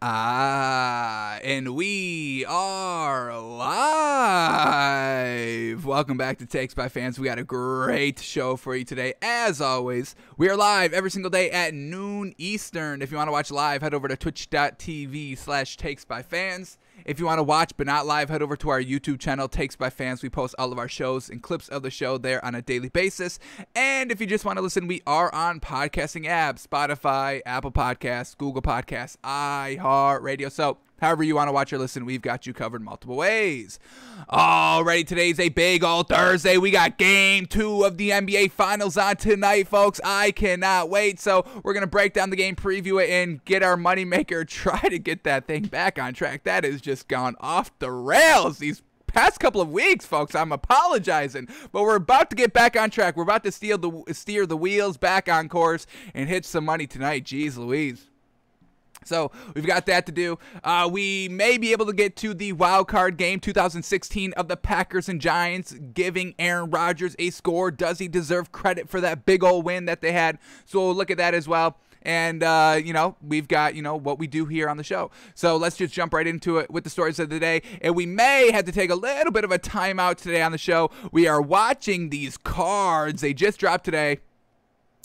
Ah, and we are live. Welcome back to Takes by Fans. We got a great show for you today. As always, we are live every single day at noon Eastern. If you want to watch live, head over to twitch.tv slash takes by fans. If you want to watch but not live, head over to our YouTube channel, Takes by Fans. We post all of our shows and clips of the show there on a daily basis. And if you just want to listen, we are on podcasting apps Spotify, Apple Podcasts, Google Podcasts, iHeartRadio. So, However, you want to watch or listen, we've got you covered multiple ways. Alrighty, today's a big old Thursday. We got game two of the NBA Finals on tonight, folks. I cannot wait. So, we're going to break down the game, preview it, and get our moneymaker, try to get that thing back on track. That has just gone off the rails these past couple of weeks, folks. I'm apologizing, but we're about to get back on track. We're about to steal the steer the wheels back on course and hit some money tonight. Jeez Louise. So we've got that to do. Uh, we may be able to get to the wild card game 2016 of the Packers and Giants, giving Aaron Rodgers a score. Does he deserve credit for that big old win that they had? So we'll look at that as well. And, uh, you know, we've got, you know, what we do here on the show. So let's just jump right into it with the stories of the day. And we may have to take a little bit of a timeout today on the show. We are watching these cards. They just dropped today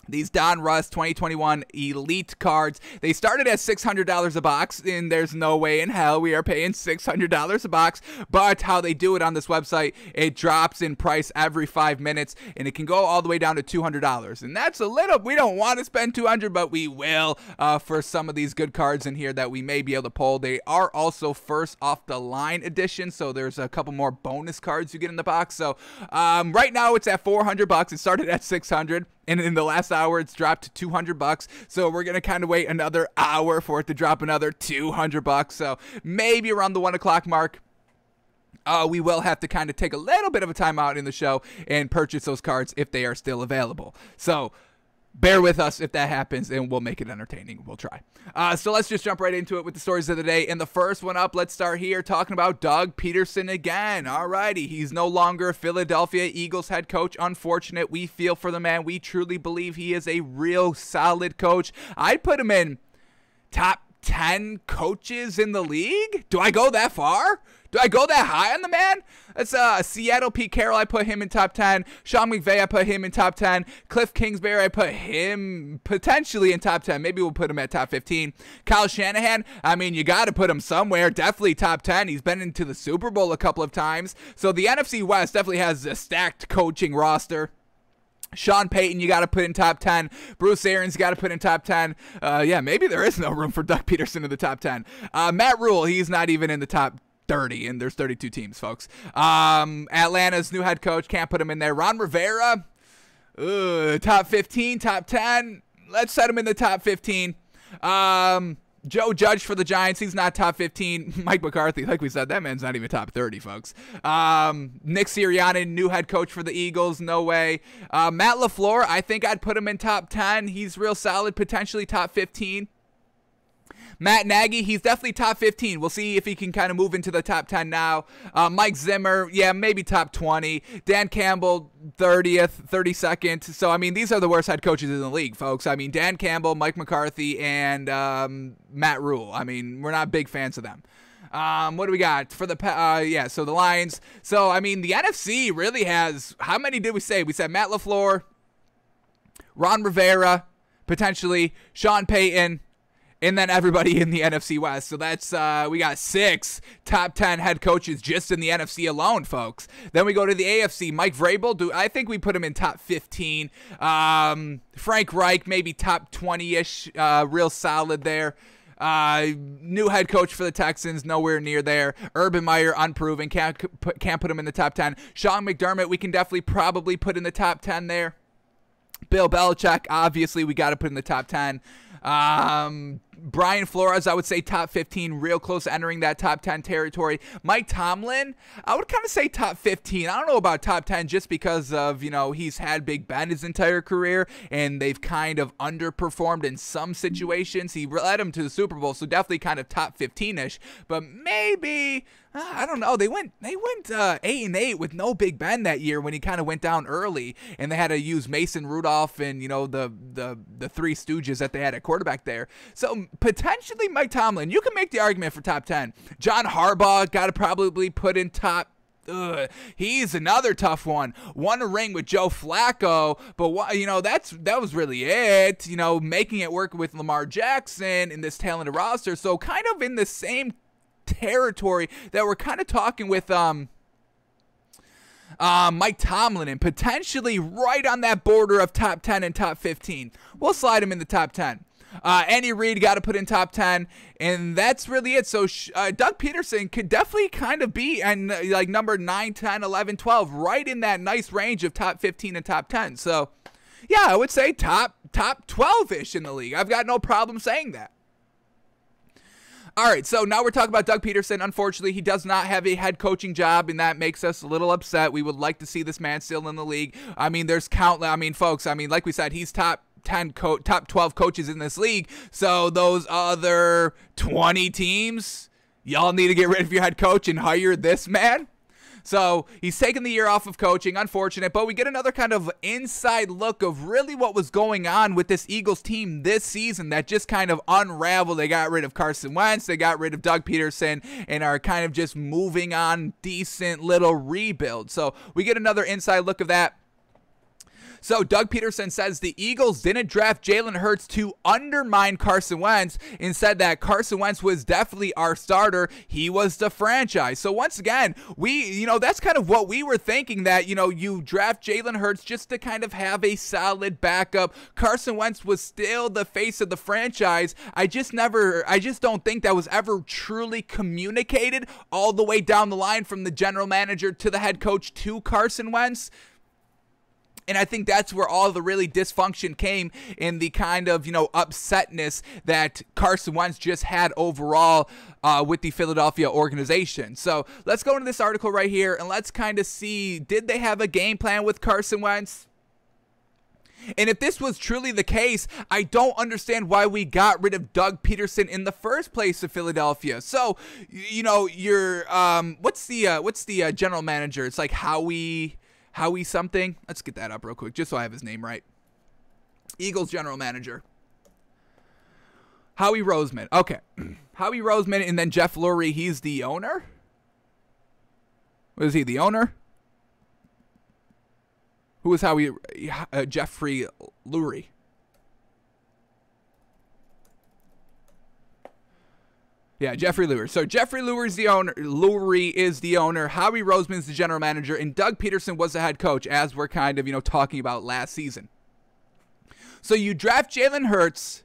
these Donruss 2021 Elite cards. They started at $600 a box, and there's no way in hell we are paying $600 a box. But how they do it on this website, it drops in price every five minutes, and it can go all the way down to $200. And that's a little, we don't want to spend 200 but we will uh, for some of these good cards in here that we may be able to pull. They are also first off the line edition, so there's a couple more bonus cards you get in the box. So um, right now it's at 400 bucks. It started at 600 and in the last hour it's dropped to 200 bucks. So we're gonna kind of wait another hour for it to drop another 200 bucks. So maybe around the one o'clock mark uh, we will have to kind of take a little bit of a timeout in the show and purchase those cards if they are still available. So bear with us. If that happens and we'll make it entertaining. We'll try. Uh, so let's just jump right into it with the stories of the day. And the first one up let's start here talking about doug pederson again. Alrighty he's no longer philadelphia eagles head coach. Unfortunate. We feel for the man. We truly believe he is a real solid coach. I'd put him in top 10 coaches in the league. Do i go that far do I go that high on the man? That's uh, Seattle Pete Carroll. I put him in top 10. Sean McVay, I put him in top 10. Cliff Kingsbury, I put him potentially in top 10. Maybe we'll put him at top 15. Kyle Shanahan, I mean, you got to put him somewhere. Definitely top 10. He's been into the Super Bowl a couple of times. So the NFC West definitely has a stacked coaching roster. Sean Payton, you got to put in top 10. Bruce Arians, got to put in top 10. Uh, yeah, maybe there is no room for Doug Pederson in the top 10. Uh, Matt Rhule, he's not even in the top 30, and there's 32 teams, folks. Um, Atlanta's new head coach, can't put him in there. Ron Rivera, top 15, top 10. Let's set him in the top 15. Um, Joe Judge for the Giants, he's not top 15. Mike McCarthy, like we said, that man's not even top 30, folks. Um, Nick Sirianni, new head coach for the Eagles, no way. Uh, Matt LaFleur, I think I'd put him in top 10. He's real solid, potentially top 15. Matt Nagy, he's definitely top 15. We'll see if he can kind of move into the top 10 now. Uh, Mike Zimmer, yeah, maybe top 20. Dan Campbell, 30th, 32nd. So, I mean, these are the worst head coaches in the league, folks. I mean, Dan Campbell, Mike McCarthy, and um, Matt Rhule. I mean, we're not big fans of them. Um, what do we got for the uh, yeah? So the Lions. So I mean, the NFC really has how many did we say? We said Matt LaFleur, Ron Rivera, potentially Sean Payton, and then everybody in the NFC West. So that's uh, we got six top ten head coaches just in the NFC alone, folks. Then we go to the AFC. Mike Vrabel, do I think we put him in top fifteen? Um, Frank Reich, maybe top twenty ish, uh, real solid there. Uh, new head coach for the Texans, nowhere near there. Urban Meyer, unproven, can't put, can't put him in the top ten. Sean McDermott, we can definitely probably put in the top ten there. Bill Belichick, obviously, we got to put in the top ten. Um, Brian Flores, I would say top 15, real close entering that top 10 territory. Mike Tomlin, I would kind of say top 15. I don't know about top 10 just because of, you know, he's had Big Ben his entire career and they've kind of underperformed in some situations. He led him to the Super Bowl, so definitely kind of top 15 ish. But maybe uh, I don't know. They went they went uh, eight and eight with no Big Ben that year when he kind of went down early, and they had to use Mason Rudolph and you know the the the three Stooges that they had at quarterback there. So potentially Mike Tomlin, you can make the argument for top ten. John Harbaugh got to probably put in top Ugh, he's another tough one. Won a ring with Joe Flacco, but you know that's that was really it. You know, making it work with Lamar Jackson in this talented roster. So kind of in the same territory that we're kind of talking with um uh, Mike Tomlin and potentially right on that border of top 10 and top 15. We'll slide him in the top 10. Uh, Andy Reid got to put in top 10, and that's really it. So uh, Doug Pederson could definitely kind of be and uh, like number 9, 10, 11, 12, right in that nice range of top 15 and top 10. So yeah, I would say top top 12-ish in the league. I've got no problem saying that. All right, so now we're talking about Doug Pederson. Unfortunately, he does not have a head coaching job, and that makes us a little upset. We would like to see this man still in the league. I mean, there's countless. I mean, folks. I mean, like we said, he's top 10 co- top 12 coaches in this league. So those other 20 teams, y'all need to get rid of your head coach and hire this man. So he's taking the year off of coaching, unfortunate, but we get another kind of inside look of really what was going on with this Eagles team this season that just kind of unraveled. They got rid of Carson Wentz, they got rid of Doug Pederson, and are kind of just moving on decent little rebuild. So we get another inside look of that. So Doug Pederson says the Eagles didn't draft Jalen Hurts to undermine Carson Wentz and said that Carson Wentz was definitely our starter. He was the franchise. So once again, we, you know, that's kind of what we were thinking that, you know, you draft Jalen Hurts just to kind of have a solid backup. Carson Wentz was still the face of the franchise. I just never, I just don't think that was ever truly communicated all the way down the line from the general manager to the head coach to Carson Wentz. And I think that's where all the really dysfunction came in the kind of, you know, upsetness that Carson Wentz just had overall uh, with the Philadelphia organization. So let's go into this article right here and let's kind of see did they have a game plan with Carson Wentz? And if this was truly the case, I don't understand why we got rid of Doug Pederson in the first place of Philadelphia. So, you know, you're um, what's the uh, what's the uh, general manager? It's like Howie Howie something. Let's get that up real quick, just so I have his name right. Eagles general manager. Howie Roseman. Okay. Howie Roseman and then Jeff Lurie, he's the owner? Was he the owner? Who was Howie uh, Jeffrey Lurie? Yeah, Jeffrey Lurie. So Jeffrey Lurie is the owner. Lurie is the owner. Howie Roseman is the general manager, and Doug Pederson was the head coach, as we're kind of you know talking about last season. So you draft Jalen Hurts,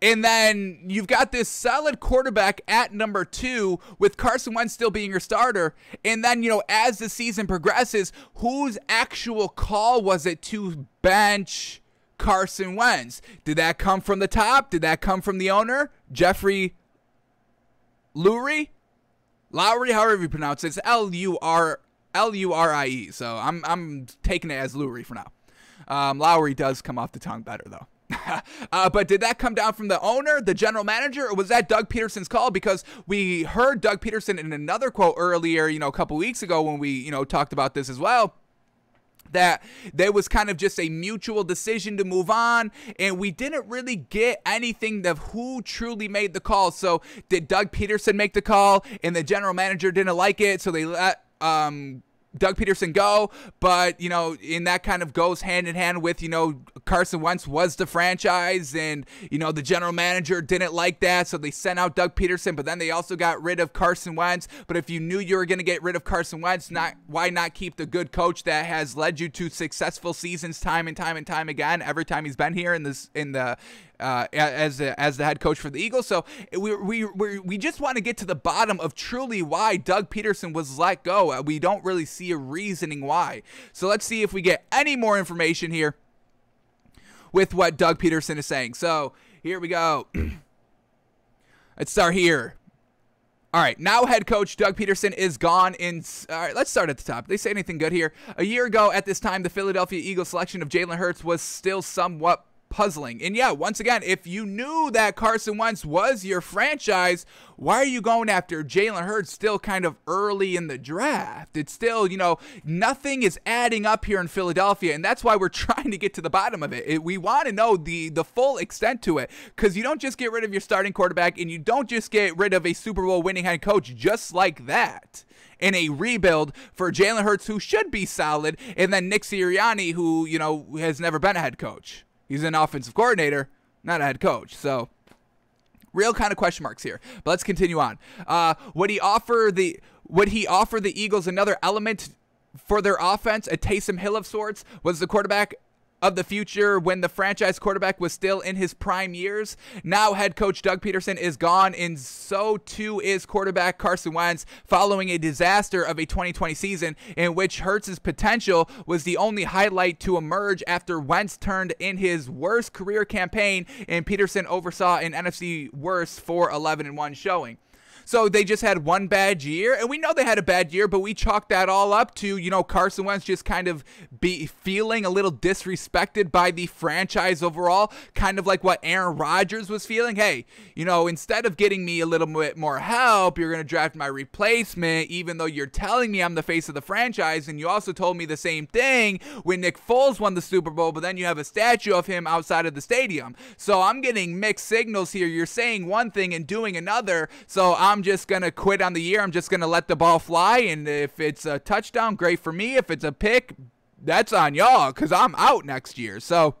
and then you've got this solid quarterback at number two, with Carson Wentz still being your starter. And then you know as the season progresses, whose actual call was it to bench? Carson Wentz. Did that come from the top? Did that come from the owner, Jeffrey Lurie, Lowry, however you pronounce it, it's L U R L U R I E. So I'm I'm taking it as Lurie for now. Um, Lowry does come off the tongue better though. uh, but did that come down from the owner, the general manager, or was that Doug Pederson's call? Because we heard Doug Pederson in another quote earlier, you know, a couple weeks ago when we, you know, talked about this as well that there was kind of just a mutual decision to move on and we didn't really get anything of who truly made the call. So did doug pederson make the call and the general manager didn't like it so they let um Doug Pederson go, but you know, in that kind of goes hand in hand with you know Carson Wentz was the franchise, and you know the general manager didn't like that, so they sent out Doug Pederson, but then they also got rid of Carson Wentz. But if you knew you were going to get rid of Carson Wentz, not why not keep the good coach that has led you to successful seasons time and time and time again every time he's been here in this in the uh, as as the head coach for the Eagles. So we we we we just want to get to the bottom of truly why Doug Pederson was let go. Uh, we don't really see a reasoning why. So let's see if we get any more information here with what Doug Pederson is saying. So here we go. let's start here. All right, now head coach Doug Pederson is gone. In all right, let's start at the top. They say anything good here? A year ago, at this time, the Philadelphia Eagles selection of Jalen Hurts was still somewhat puzzling. And yeah, once again, if you knew that Carson Wentz was your franchise, why are you going after Jalen Hurts still kind of early in the draft? It's still, you know, nothing is adding up here in Philadelphia, and that's why we're trying to get to the bottom of it. it we want to know the the full extent to it because you don't just get rid of your starting quarterback and you don't just get rid of a Super Bowl winning head coach just like that in a rebuild for Jalen Hurts, who should be solid, and then Nick Sirianni, who, you know, has never been a head coach. He's an offensive coordinator, not a head coach. So, real kind of question marks here. But let's continue on. Uh, would he offer the would he offer the Eagles another element for their offense, a Taysom Hill of sorts? Was the quarterback of the future when the franchise quarterback was still in his prime years. Now head coach Doug Pederson is gone, and so too is quarterback Carson Wentz following a disaster of a 2020 season in which Hurts's potential was the only highlight to emerge after Wentz turned in his worst career campaign and Pederson oversaw an NFC worst 4 11 1 showing. So they just had one bad year, and we know they had a bad year, but we chalked that all up to you know Carson Wentz just kind of be feeling a little disrespected by the franchise overall, kind of like what Aaron Rodgers was feeling. Hey, you know, instead of getting me a little bit more help, you're gonna draft my replacement, even though you're telling me I'm the face of the franchise, and you also told me the same thing when Nick Foles won the Super Bowl, but then you have a statue of him outside of the stadium. So I'm getting mixed signals here. You're saying one thing and doing another. So I'm I'm just going to quit on the year. I'm just going to let the ball fly. And if it's a touchdown, great for me. If it's a pick, that's on y'all because I'm out next year. So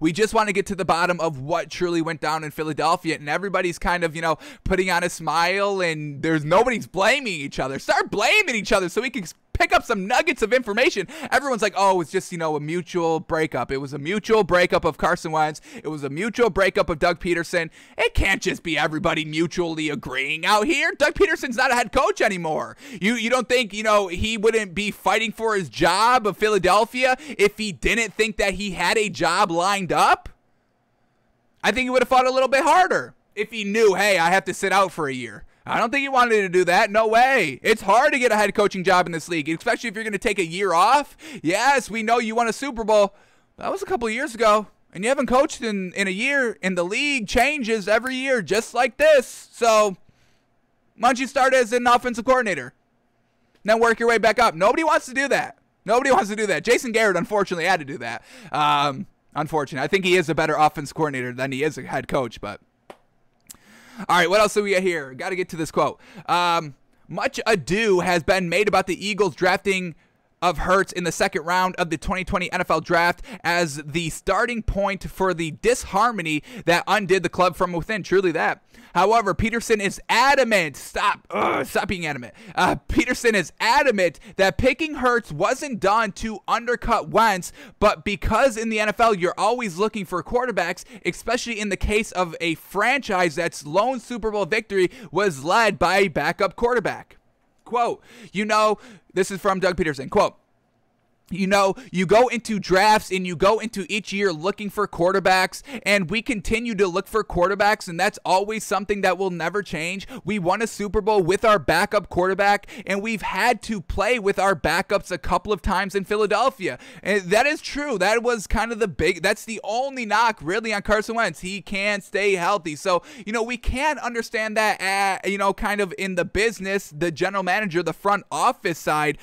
we just want to get to the bottom of what truly went down in Philadelphia. And everybody's kind of, you know, putting on a smile and there's nobody's blaming each other. Start blaming each other so we can pick up some nuggets of information. Everyone's like, oh, it's just, you know, a mutual breakup. It was a mutual breakup of Carson Wentz. It was a mutual breakup of Doug Pederson. It can't just be everybody mutually agreeing out here. Doug Pederson's not a head coach anymore. You you don't think, you know, he wouldn't be fighting for his job of Philadelphia if he didn't think that he had a job lined up? I think he would have fought a little bit harder if he knew, hey, I have to sit out for a year. I don't think he wanted to do that. No way. It's hard to get a head coaching job in this league, especially if you're going to take a year off. Yes, we know you won a Super Bowl. That was a couple years ago. And you haven't coached in, in a year, and the league changes every year just like this. So, why don't you start as an offensive coordinator? Then work your way back up. Nobody wants to do that. Nobody wants to do that. Jason Garrett, unfortunately, had to do that. Um, unfortunately. I think he is a better offense coordinator than he is a head coach, but all right, what else do we get here? Got to get to this quote. Um, much ado has been made about the Eagles drafting of Hurts in the second round of the 2020 NFL Draft as the starting point for the disharmony that undid the club from within. Truly that. However, Pederson is adamant. Stop. Ugh, stop being adamant. Uh, Pederson is adamant that picking Hurts wasn't done to undercut Wentz, but because in the NFL you're always looking for quarterbacks, especially in the case of a franchise that's lone Super Bowl victory was led by a backup quarterback. Quote, you know, this is from Doug Pederson. Quote, you know, you go into drafts and you go into each year looking for quarterbacks, and we continue to look for quarterbacks, and that's always something that will never change. We won a Super Bowl with our backup quarterback, and we've had to play with our backups a couple of times in Philadelphia. And that is true. That was kind of the big, that's the only knock really on Carson Wentz. He can't stay healthy. So, you know, we can't understand that, at, you know, kind of in the business, the general manager, the front office side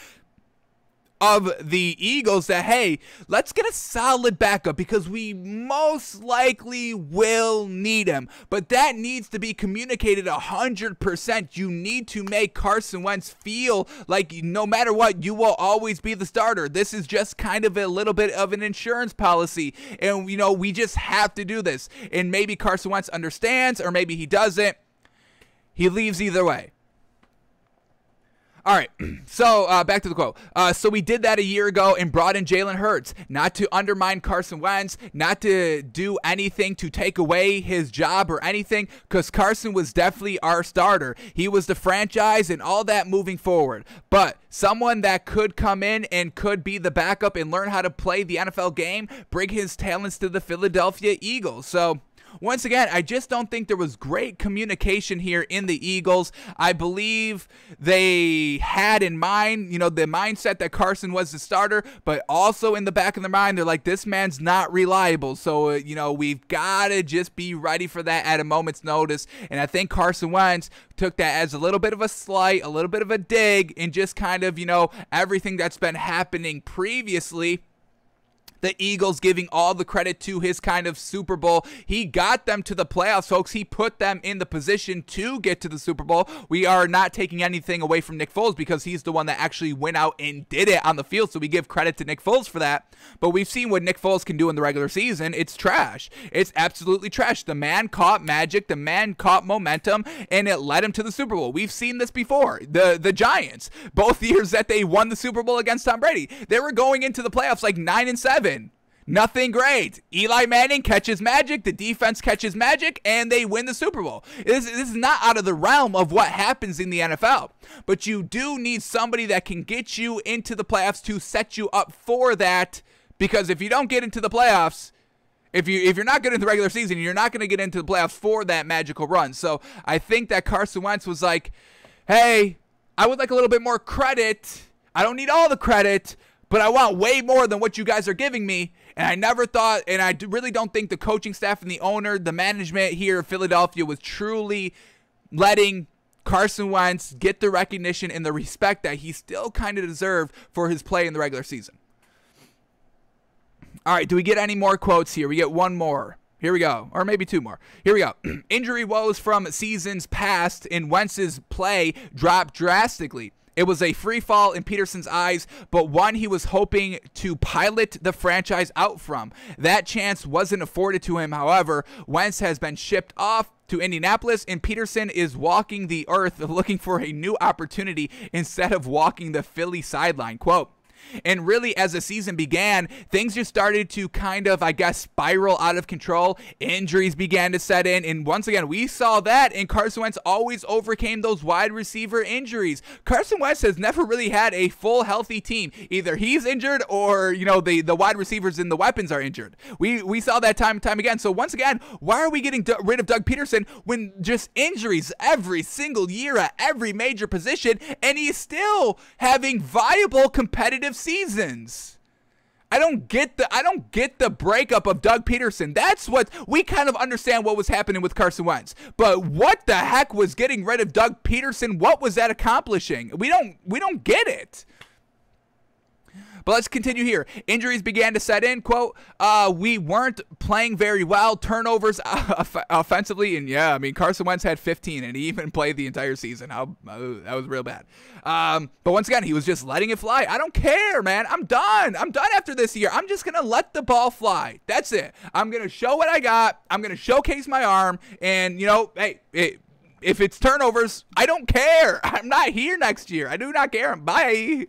of the Eagles that, hey, let's get a solid backup because we most likely will need him. But that needs to be communicated 100%. You need to make Carson Wentz feel like no matter what, you will always be the starter. This is just kind of a little bit of an insurance policy. And, you know, we just have to do this. And maybe Carson Wentz understands, or maybe he doesn't. He leaves either way. All right, so uh, back to the quote. Uh, so we did that a year ago and brought in Jalen Hurts, not to undermine Carson Wentz, not to do anything to take away his job or anything, because Carson was definitely our starter. He was the franchise and all that moving forward. But someone that could come in and could be the backup and learn how to play the NFL game, bring his talents to the Philadelphia Eagles. So once again, I just don't think there was great communication here in the Eagles. I believe they had in mind, you know, the mindset that Carson was the starter, but also in the back of their mind, they're like, this man's not reliable. So, uh, you know, we've got to just be ready for that at a moment's notice. And I think Carson Wentz took that as a little bit of a slight, a little bit of a dig, and just kind of, you know, everything that's been happening previously the Eagles giving all the credit to his kind of Super Bowl. He got them to the playoffs, folks. He put them in the position to get to the Super Bowl. We are not taking anything away from Nick Foles because he's the one that actually went out and did it on the field. So we give credit to Nick Foles for that. But we've seen what Nick Foles can do in the regular season. It's trash. It's absolutely trash. The man caught magic, the man caught momentum, and it led him to the Super Bowl. We've seen this before. The the Giants, both years that they won the Super Bowl against Tom Brady, they were going into the playoffs like 9 and 7 Nothing great. Eli Manning catches magic, the defense catches magic, and they win the Super Bowl. This, this is not out of the realm of what happens in the NFL. But you do need somebody that can get you into the playoffs to set you up for that. Because if you don't get into the playoffs, if you if you're not good in the regular season, you're not going to get into the playoffs for that magical run. So I think that Carson Wentz was like, "Hey, I would like a little bit more credit. I don't need all the credit, but I want way more than what you guys are giving me. And I never thought, and I really don't think the coaching staff and the owner, the management here in Philadelphia was truly letting Carson Wentz get the recognition and the respect that he still kind of deserved for his play in the regular season. All right, do we get any more quotes here? We get one more. Here we go. Or maybe two more. Here we go. Injury woes from seasons past in Wentz's play dropped drastically. It was a free fall in Pederson's eyes, but one he was hoping to pilot the franchise out from. That chance wasn't afforded to him, however. Wentz has been shipped off to Indianapolis, and Pederson is walking the earth looking for a new opportunity instead of walking the Philly sideline. Quote, and really, as the season began, things just started to kind of, I guess, spiral out of control. Injuries began to set in. And once again, we saw that, and Carson Wentz always overcame those wide receiver injuries. Carson Wentz has never really had a full healthy team. Either he's injured or, you know, the, the wide receivers and the weapons are injured. We, we saw that time and time again. So once again, why are we getting d- rid of Doug Pederson when just injuries every single year at every major position, and he's still having viable competitive seasons. I don't get the I don't get the breakup of Doug Pederson. That's what we kind of understand what was happening with Carson Wentz. But what the heck was getting rid of Doug Pederson? What was that accomplishing? We don't we don't get it. But let's continue here. Injuries began to set in. Quote, uh, we weren't playing very well. Turnovers uh, offensively. And yeah, I mean, Carson Wentz had 15 and he even played the entire season. How, uh, that was real bad. Um, but once again, he was just letting it fly. I don't care, man. I'm done. I'm done after this year. I'm just going to let the ball fly. That's it. I'm going to show what I got. I'm going to showcase my arm. And, you know, hey, if it's turnovers, I don't care. I'm not here next year. I do not care. Bye.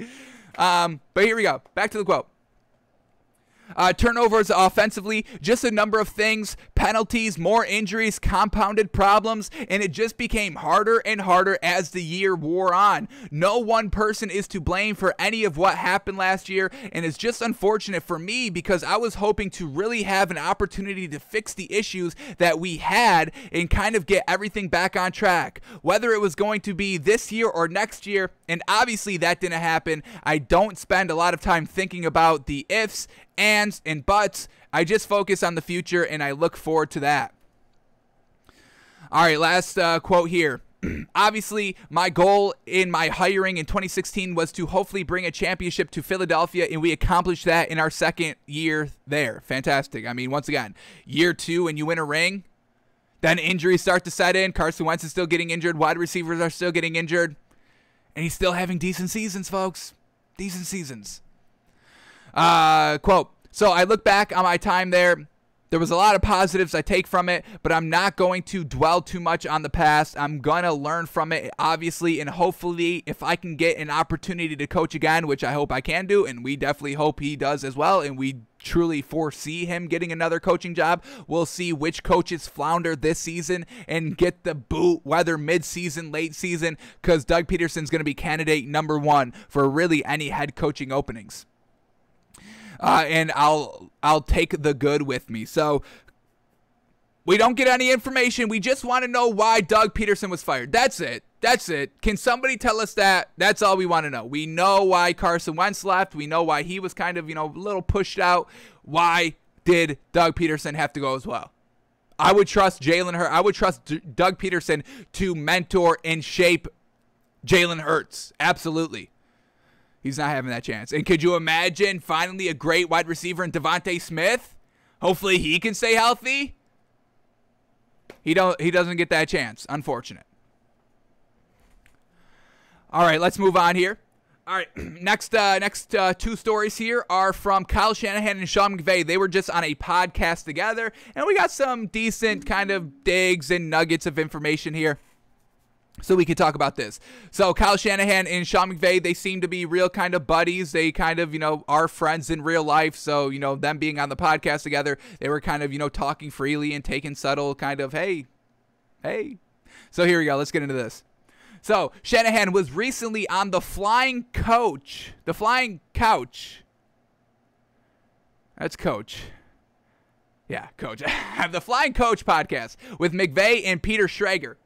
Um, but here we go. Back to the quote. Uh, turnovers offensively, just a number of things, penalties, more injuries, compounded problems, and it just became harder and harder as the year wore on. No one person is to blame for any of what happened last year, and it's just unfortunate for me because I was hoping to really have an opportunity to fix the issues that we had and kind of get everything back on track. Whether it was going to be this year or next year, and obviously that didn't happen. I don't spend a lot of time thinking about the ifs ands, and buts. I just focus on the future and I look forward to that. All right, last uh, quote here. Obviously, my goal in my hiring in 2016 was to hopefully bring a championship to Philadelphia, and we accomplished that in our second year there. Fantastic. I mean, once again, year two, and you win a ring. Then injuries start to set in. Carson Wentz is still getting injured. Wide receivers are still getting injured. And he's still having decent seasons, folks. Decent seasons. Uh, quote. So I look back on my time there. There was a lot of positives I take from it, but I'm not going to dwell too much on the past. I'm going to learn from it, obviously, and hopefully, if I can get an opportunity to coach again, which I hope I can do, and we definitely hope he does as well, and we truly foresee him getting another coaching job. We'll see which coaches flounder this season and get the boot, whether mid-season, late season, because Doug Pederson's going to be candidate number one for really any head coaching openings uh, and I'll I'll take the good with me. So We don't get any information. We just want to know why Doug Pederson was fired. That's it. That's it. Can somebody tell us that? That's all we want to know. We know why Carson Wentz left. We know why he was kind of, you know, a little pushed out. Why did Doug Pederson have to go as well? I would trust Jalen Hurts. I would trust D- Doug Pederson to mentor and shape Jalen Hurts. Absolutely. He's not having that chance. And could you imagine finally a great wide receiver in DeVonta Smith? Hopefully he can stay healthy. He don't he doesn't get that chance. Unfortunate. All right, let's move on here. All right, next uh, next uh, two stories here are from Kyle Shanahan and Sean McVay. They were just on a podcast together, and we got some decent kind of digs and nuggets of information here so we can talk about this. So Kyle Shanahan and Sean McVay, they seem to be real kind of buddies. They kind of, you know, are friends in real life. So, you know, them being on the podcast together, they were kind of, you know, talking freely and taking subtle kind of, hey, hey. So here we go. Let's get into this. So Shanahan was recently on the Flying Coach, the Flying Couch. That's Coach. Yeah, Coach. the Flying Coach podcast with McVay and Peter Schrager.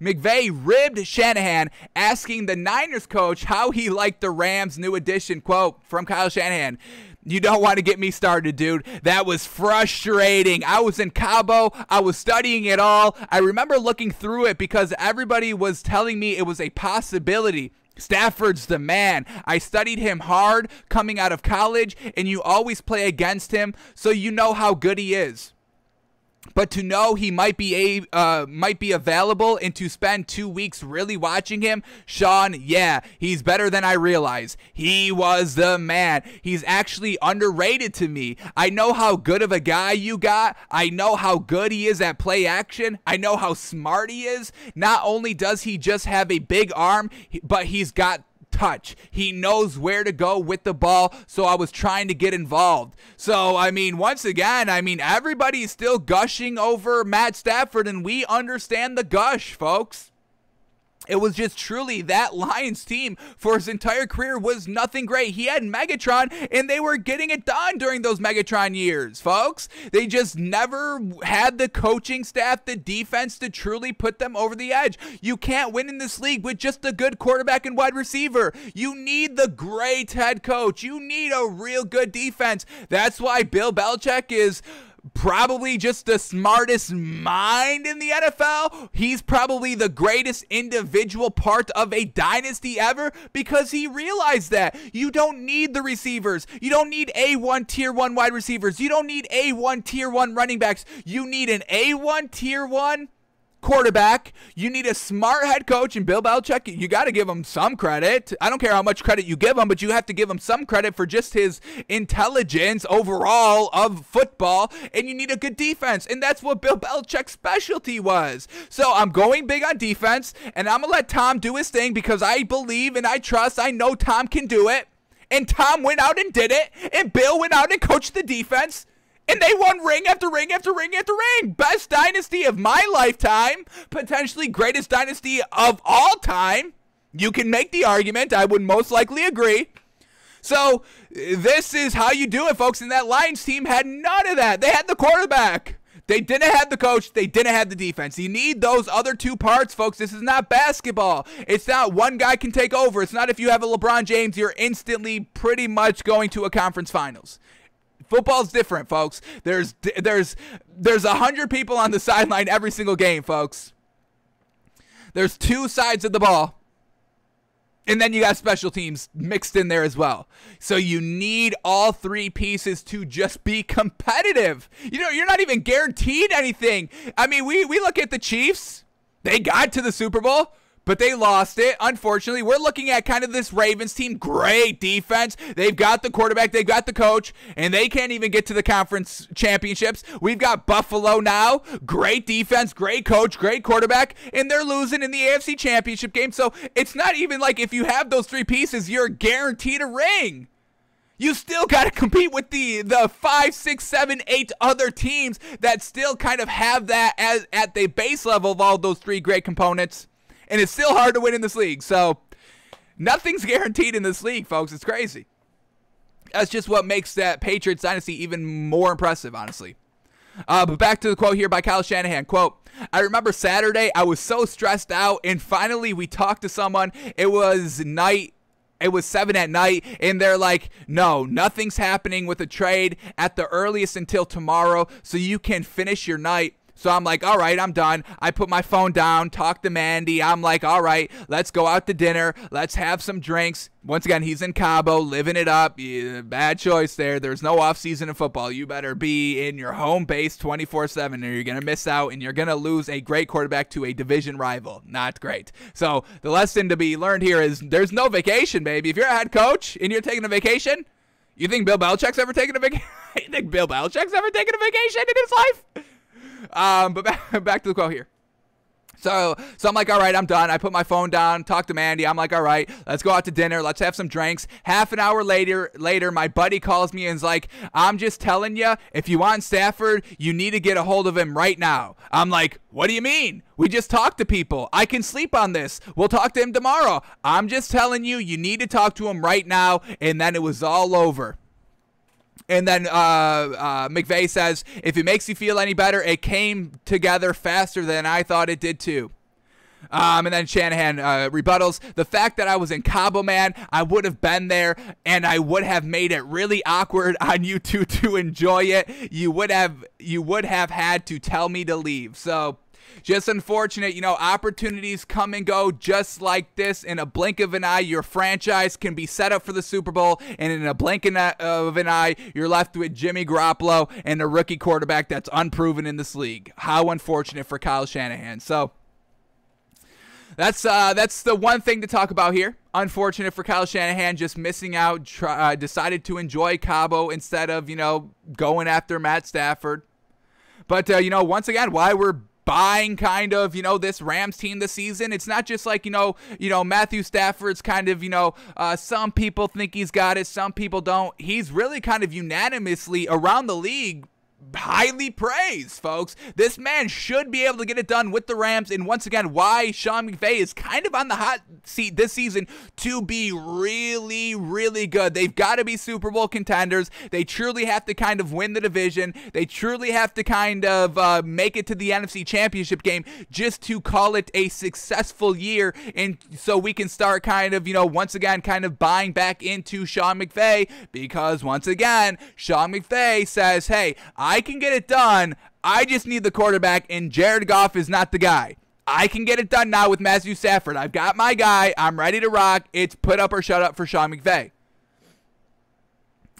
McVay ribbed Shanahan, asking the Niners coach how he liked the Rams' new addition. Quote from Kyle Shanahan. You don't want to get me started, dude. That was frustrating. I was in Cabo. I was studying it all. I remember looking through it because everybody was telling me it was a possibility. Stafford's the man. I studied him hard coming out of college, and you always play against him, so you know how good he is but to know he might be a uh, might be available and to spend two weeks really watching him, Sean, yeah, he's better than I realize. He was the man. He's actually underrated to me. I know how good of a guy you got. I know how good he is at play action. I know how smart he is. Not only does he just have a big arm, but he's got touch. He knows where to go with the ball, so I was trying to get involved. So, I mean, once again, I mean, everybody's still gushing over Matt Stafford, and we understand the gush, folks. It was just truly that Lions team for his entire career was nothing great. He had Megatron and they were getting it done during those Megatron years, folks. They just never had the coaching staff, the defense to truly put them over the edge. You can't win in this league with just a good quarterback and wide receiver. You need the great head coach. You need a real good defense. That's why Bill Belichick is probably just the smartest mind in the NFL. He's probably the greatest individual part of a dynasty ever because he realized that you don't need the receivers. You don't need A1 tier 1 wide receivers. You don't need A1 tier 1 running backs. You need an A1 tier 1 quarterback. You need a smart head coach, and Bill Belichick, you got to give him some credit. I don't care how much credit you give him, but you have to give him some credit for just his intelligence overall of football, and you need a good defense. And that's what Bill Belichick's specialty was. So I'm going big on defense, and I'm going to let Tom do his thing because I believe and I trust, I know Tom can do it. And Tom went out and did it, and Bill went out and coached the defense. And they won ring after ring after ring after ring. Best dynasty of my lifetime. Potentially greatest dynasty of all time. You can make the argument. I would most likely agree. So, this is how you do it, folks. And that Lions team had none of that. They had the quarterback. They didn't have the coach. They didn't have the defense. You need those other two parts, folks. This is not basketball. It's not one guy can take over. It's not if you have a LeBron James, you're instantly pretty much going to a conference finals. Football's different, folks. There's there's there's a hundred people on the sideline every single game, folks. There's two sides of the ball. And then you got special teams mixed in there as well. So you need all three pieces to just be competitive. You know, you're not even guaranteed anything. I mean, we, we look at the Chiefs, they got to the Super Bowl but they lost it. Unfortunately, we're looking at kind of this Ravens team. Great defense. They've got the quarterback, they've got the coach, and they can't even get to the conference championships. We've got Buffalo now. Great defense, great coach, great quarterback, and they're losing in the AFC championship game. So it's not even like if you have those three pieces, you're guaranteed a ring you still got to compete with the the five, six, seven, eight other teams that still kind of have that as at the base level of all those three great components and it's still hard to win in this league. So nothing's guaranteed in this league, folks. It's crazy. That's just what makes that Patriots dynasty even more impressive, honestly. Uh, but back to the quote here by Kyle Shanahan. Quote, I remember Saturday, I was so stressed out, and finally we talked to someone. It was night it was seven at night, and they're like, no, nothing's happening with a trade at the earliest until tomorrow, so you can finish your night so I'm like, all right, I'm done. I put my phone down, talk to Mandy. I'm like, all right, let's go out to dinner. Let's have some drinks. Once again, he's in Cabo, living it up. Bad choice there. There's no off season in football. You better be in your home base 24 7, or you're going to miss out and you're going to lose a great quarterback to a division rival. Not great. So the lesson to be learned here is there's no vacation, baby. If you're a head coach and you're taking a vacation, you think Bill Belichick's ever taken a vacation? you think Bill Belichick's ever taken a vacation in his life? Um, but back, back to the quote here. So, so I'm like, all right, I'm done. I put my phone down, talk to Mandy. I'm like, all right, let's go out to dinner. Let's have some drinks. Half an hour later, later, my buddy calls me and is like, I'm just telling you, if you want Stafford, you need to get a hold of him right now. I'm like, what do you mean? We just talked to people. I can sleep on this. We'll talk to him tomorrow. I'm just telling you, you need to talk to him right now. And then it was all over. And then uh, uh, McVay says, if it makes you feel any better, it came together faster than I thought it did too. Um, and then Shanahan uh, rebuttals the fact that I was in Cabo, man. I would have been there, and I would have made it really awkward on you two to enjoy it. You would have, you would have had to tell me to leave. So just unfortunate, you know, opportunities come and go just like this. In a blink of an eye, your franchise can be set up for the Super Bowl, and in a blink of an eye, you're left with Jimmy Garoppolo and a rookie quarterback that's unproven in this league. How unfortunate for Kyle Shanahan. So that's uh, that's the one thing to talk about here. Unfortunate for Kyle Shanahan, just missing out. Try, uh, decided to enjoy Cabo instead of you know going after Matt Stafford. But uh, you know, once again, why we're buying kind of, you know, this Rams team this season. It's not just like, you know, you know, Matthew Stafford's kind of, you know, uh, some people think he's got it, some people don't. He's really kind of unanimously around the league highly praised, folks. This man should be able to get it done with the Rams. And once again, why Sean McVay is kind of on the hot seat this season to be really, really good. They've got to be Super Bowl contenders. They truly have to kind of win the division. They truly have to kind of uh, make it to the NFC Championship game just to call it a successful year. And so we can start kind of, you know, once again, kind of buying back into Sean McVay because once again, Sean McVay says, hey, I I can get it done. I just need the quarterback, and Jared Goff is not the guy. I can get it done now with Matthew Stafford. I've got my guy. I'm ready to rock. It's put up or shut up for Sean McVay.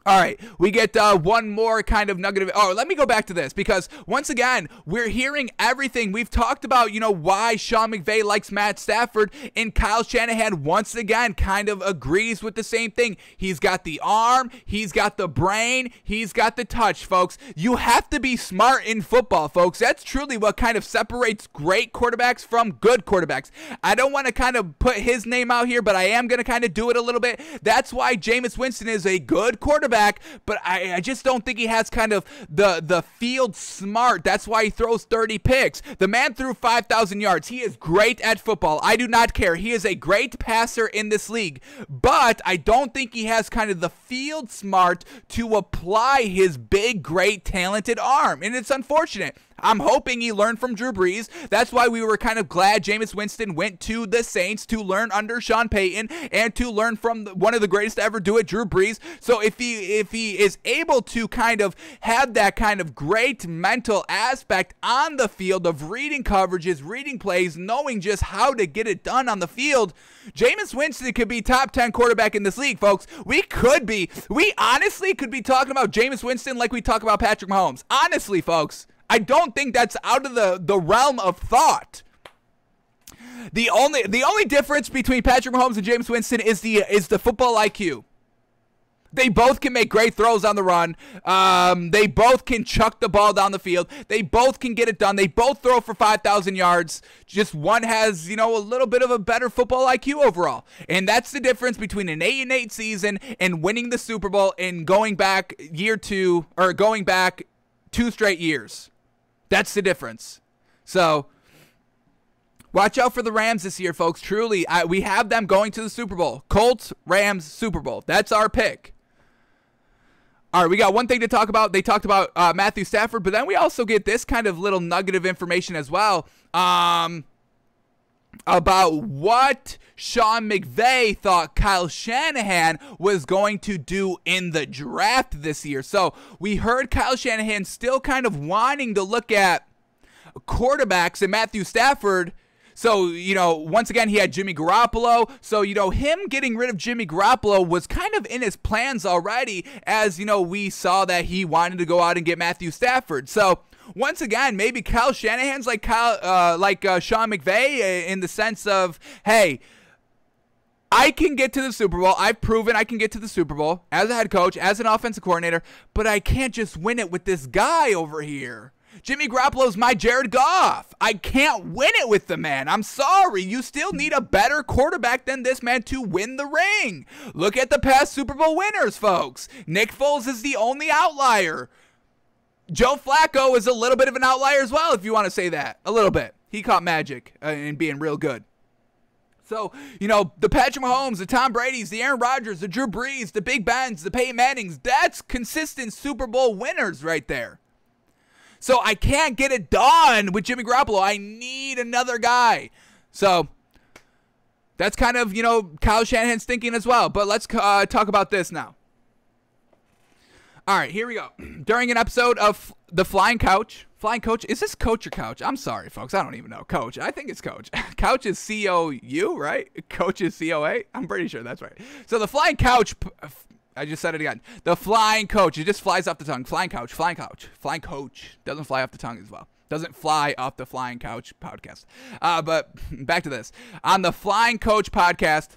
All right, we get uh, one more kind of nugget of. Oh, let me go back to this because once again, we're hearing everything. We've talked about, you know, why Sean McVay likes Matt Stafford, and Kyle Shanahan once again kind of agrees with the same thing. He's got the arm, he's got the brain, he's got the touch, folks. You have to be smart in football, folks. That's truly what kind of separates great quarterbacks from good quarterbacks. I don't want to kind of put his name out here, but I am going to kind of do it a little bit. That's why Jameis Winston is a good quarterback quarterback, but I, I just don't think he has kind of the the field smart. That's why he throws 30 picks. The man threw 5,000 yards. He is great at football. I do not care. He is a great passer in this league, but I don't think he has kind of the field smart to apply his big, great, talented arm. And it's unfortunate. I'm hoping he learned from Drew Brees. That's why we were kind of glad Jameis Winston went to the Saints to learn under Sean Payton and to learn from one of the greatest to ever do it, Drew Brees. So if he if he is able to kind of have that kind of great mental aspect on the field of reading coverages, reading plays, knowing just how to get it done on the field, Jameis Winston could be top 10 quarterback in this league, folks. We could be. We honestly could be talking about Jameis Winston like we talk about Patrick Mahomes. Honestly, folks. I don't think that's out of the, the realm of thought. The only the only difference between Patrick Mahomes and Jameis Winston is the is the football IQ. They both can make great throws on the run. Um, they both can chuck the ball down the field. They both can get it done. They both throw for 5,000 yards. Just one has, you know, a little bit of a better football IQ overall. And that's the difference between an 8 and 8 season and winning the Super Bowl and going back year two or going back two straight years. That's the difference. So watch out for the Rams this year, folks. Truly, I, we have them going to the Super Bowl. Colts, Rams, Super Bowl. That's our pick. All right, we got one thing to talk about. They talked about uh, Matthew Stafford, but then we also get this kind of little nugget of information as well. Um, about what Sean McVay thought Kyle Shanahan was going to do in the draft this year. So we heard Kyle Shanahan still kind of wanting to look at quarterbacks and Matthew Stafford. So, you know, once again, he had Jimmy Garoppolo. So, you know, him getting rid of Jimmy Garoppolo was kind of in his plans already, as, you know, we saw that he wanted to go out and get Matthew Stafford. So, once again, maybe Kyle Shanahan's like Kyle, uh, like uh, Sean McVay uh, in the sense of, hey, I can get to the Super Bowl. I've proven I can get to the Super Bowl as a head coach, as an offensive coordinator, but I can't just win it with this guy over here. Jimmy Garoppolo's my Jared Goff. I can't win it with the man. I'm sorry. You still need a better quarterback than this man to win the ring. Look at the past Super Bowl winners, folks. Nick Foles is the only outlier. Joe Flacco is a little bit of an outlier as well, if you want to say that. A little bit. He caught magic uh, and being real good. So, you know, the Patrick Mahomes, the Tom Brady's, the Aaron Rodgers, the Drew Brees, the Big Bens, the Peyton Mannings, that's consistent Super Bowl winners right there. So I can't get it done with Jimmy Garoppolo. I need another guy. So that's kind of, you know, Kyle Shanahan's thinking as well. But let's uh, talk about this now. All right, here we go. During an episode of The Flying Couch, Flying Coach, is this Coach or Couch? I'm sorry, folks. I don't even know. Coach. I think it's Coach. Couch is C O U, right? Coach is C O A. I'm pretty sure that's right. So the Flying Couch. I just said it again. The Flying Coach. It just flies off the tongue. Flying Couch. Flying Couch. Flying Coach. Doesn't fly off the tongue as well. Doesn't fly off the Flying Couch podcast. Uh, but back to this. On the Flying Coach podcast,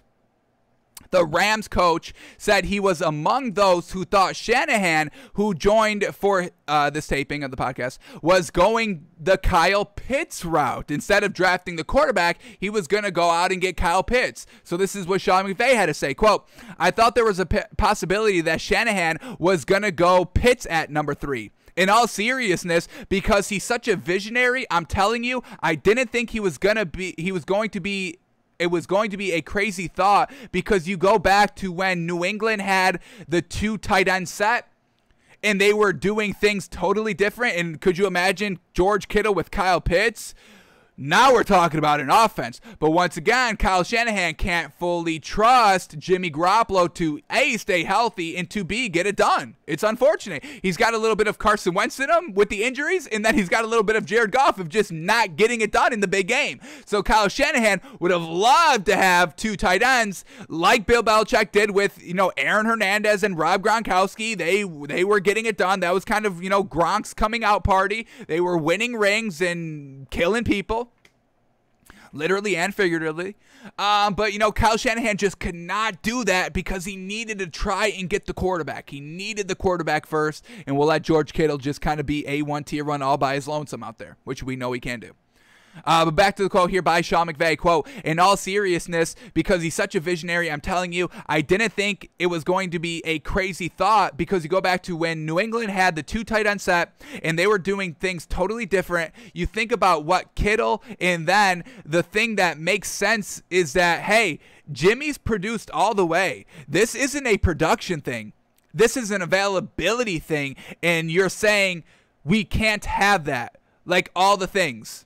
the Rams coach said he was among those who thought Shanahan, who joined for uh, this taping of the podcast, was going the Kyle Pitts route. Instead of drafting the quarterback, he was going to go out and get Kyle Pitts. So this is what Sean McVay had to say. Quote, I thought there was a possibility that Shanahan was going to go Pitts at number three in all seriousness because he's such a visionary i'm telling you i didn't think he was gonna be he was going to be it was going to be a crazy thought because you go back to when New England had the two tight end set and they were doing things totally different. And could you imagine George Kittle with Kyle Pitts? Now we're talking about an offense. But once again, Kyle Shanahan can't fully trust Jimmy Garoppolo to A, stay healthy, and to B, get it done. It's unfortunate. He's got a little bit of Carson Wentz in him with the injuries, and then he's got a little bit of Jared Goff of just not getting it done in the big game. So Kyle Shanahan would have loved to have two tight ends like Bill Belichick did with, you know, Aaron Hernandez and Rob Gronkowski. They they were getting it done. That was kind of, you know, Gronk's coming out party. They were winning rings and killing people literally and figuratively. Um, but you know, Kyle Shanahan just could not do that because he needed to try and get the quarterback. He needed the quarterback first, and we'll let George Kittle just kind of be a one tier run all by his lonesome out there, which we know he can do. Uh, but back to the quote here by Sean McVay. Quote, in all seriousness, because he's such a visionary, I'm telling you, I didn't think it was going to be a crazy thought because you go back to when New England had the two tight end set and they were doing things totally different. You think about what Kittle, and then the thing that makes sense is that, hey, Jimmy's produced all the way. This isn't a production thing. This is an availability thing. And you're saying we can't have that. Like all the things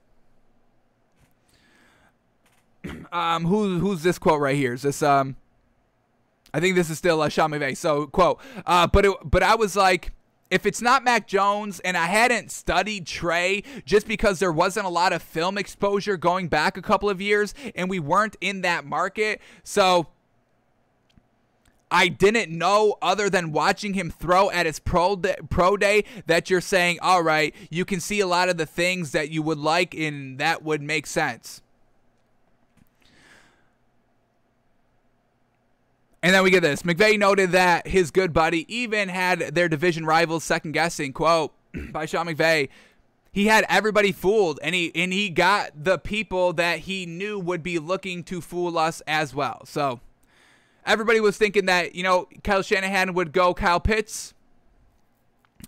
um, who who's this quote right here? Is this um? I think this is still uh, Sean McVay. So quote, uh, but it, but I was like, if it's not Mac Jones, and I hadn't studied Trey just because there wasn't a lot of film exposure going back a couple of years, and we weren't in that market, so. I didn't know other than watching him throw at his pro day, pro day that you're saying, all right, you can see a lot of the things that you would like, and that would make sense. And then we get this. McVay noted that his good buddy even had their division rivals second guessing. Quote by Sean McVay. He had everybody fooled, and he and he got the people that he knew would be looking to fool us as well. So everybody was thinking that you know Kyle Shanahan would go Kyle Pitts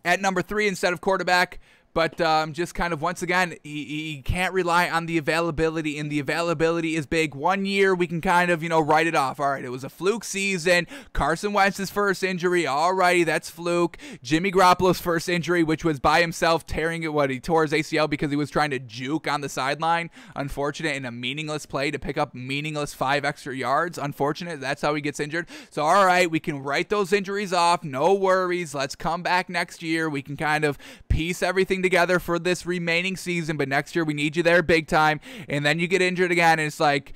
at number three instead of quarterback. But um, just kind of once again, he, he can't rely on the availability, and the availability is big. One year we can kind of you know write it off. All right, it was a fluke season. Carson Wentz's first injury, alrighty, that's fluke. Jimmy Garoppolo's first injury, which was by himself tearing it. What he tore his ACL because he was trying to juke on the sideline. Unfortunate in a meaningless play to pick up meaningless five extra yards. Unfortunate. That's how he gets injured. So all right, we can write those injuries off. No worries. Let's come back next year. We can kind of piece everything together for this remaining season, but next year we need you there big time. And then you get injured again, and it's like,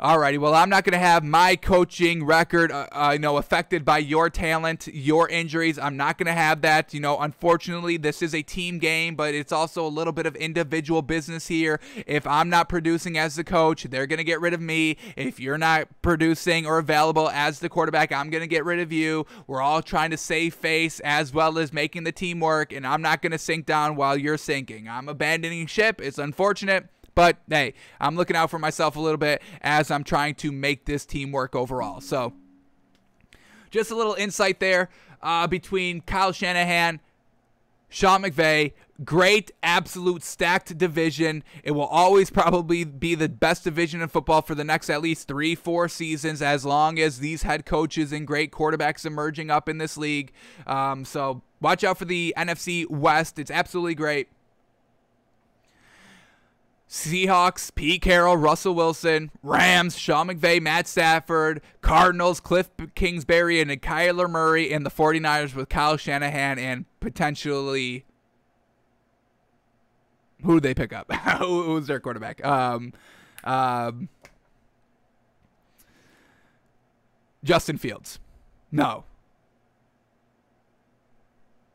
Alrighty, well, I'm not going to have my coaching record, uh, uh, you know, affected by your talent, your injuries. I'm not going to have that. You know, unfortunately, this is a team game, but it's also a little bit of individual business here. If I'm not producing as the coach, they're going to get rid of me. If you're not producing or available as the quarterback, I'm going to get rid of you. We're all trying to save face as well as making the team work, and I'm not going to sink down while you're sinking. I'm abandoning ship. It's unfortunate. But hey, I'm looking out for myself a little bit as I'm trying to make this team work overall. So, just a little insight there uh, between Kyle Shanahan, Sean McVay. Great, absolute stacked division. It will always probably be the best division in football for the next at least three, four seasons, as long as these head coaches and great quarterbacks emerging up in this league. Um, so watch out for the NFC West. It's absolutely great. Seahawks, Pete Carroll, Russell Wilson, Rams, Sean McVay, Matt Stafford, Cardinals, Cliff Kingsbury, and Kyler Murray, and the 49ers with Kyle Shanahan and potentially. Who do they pick up? Who's their quarterback? Um, um, Justin Fields. No.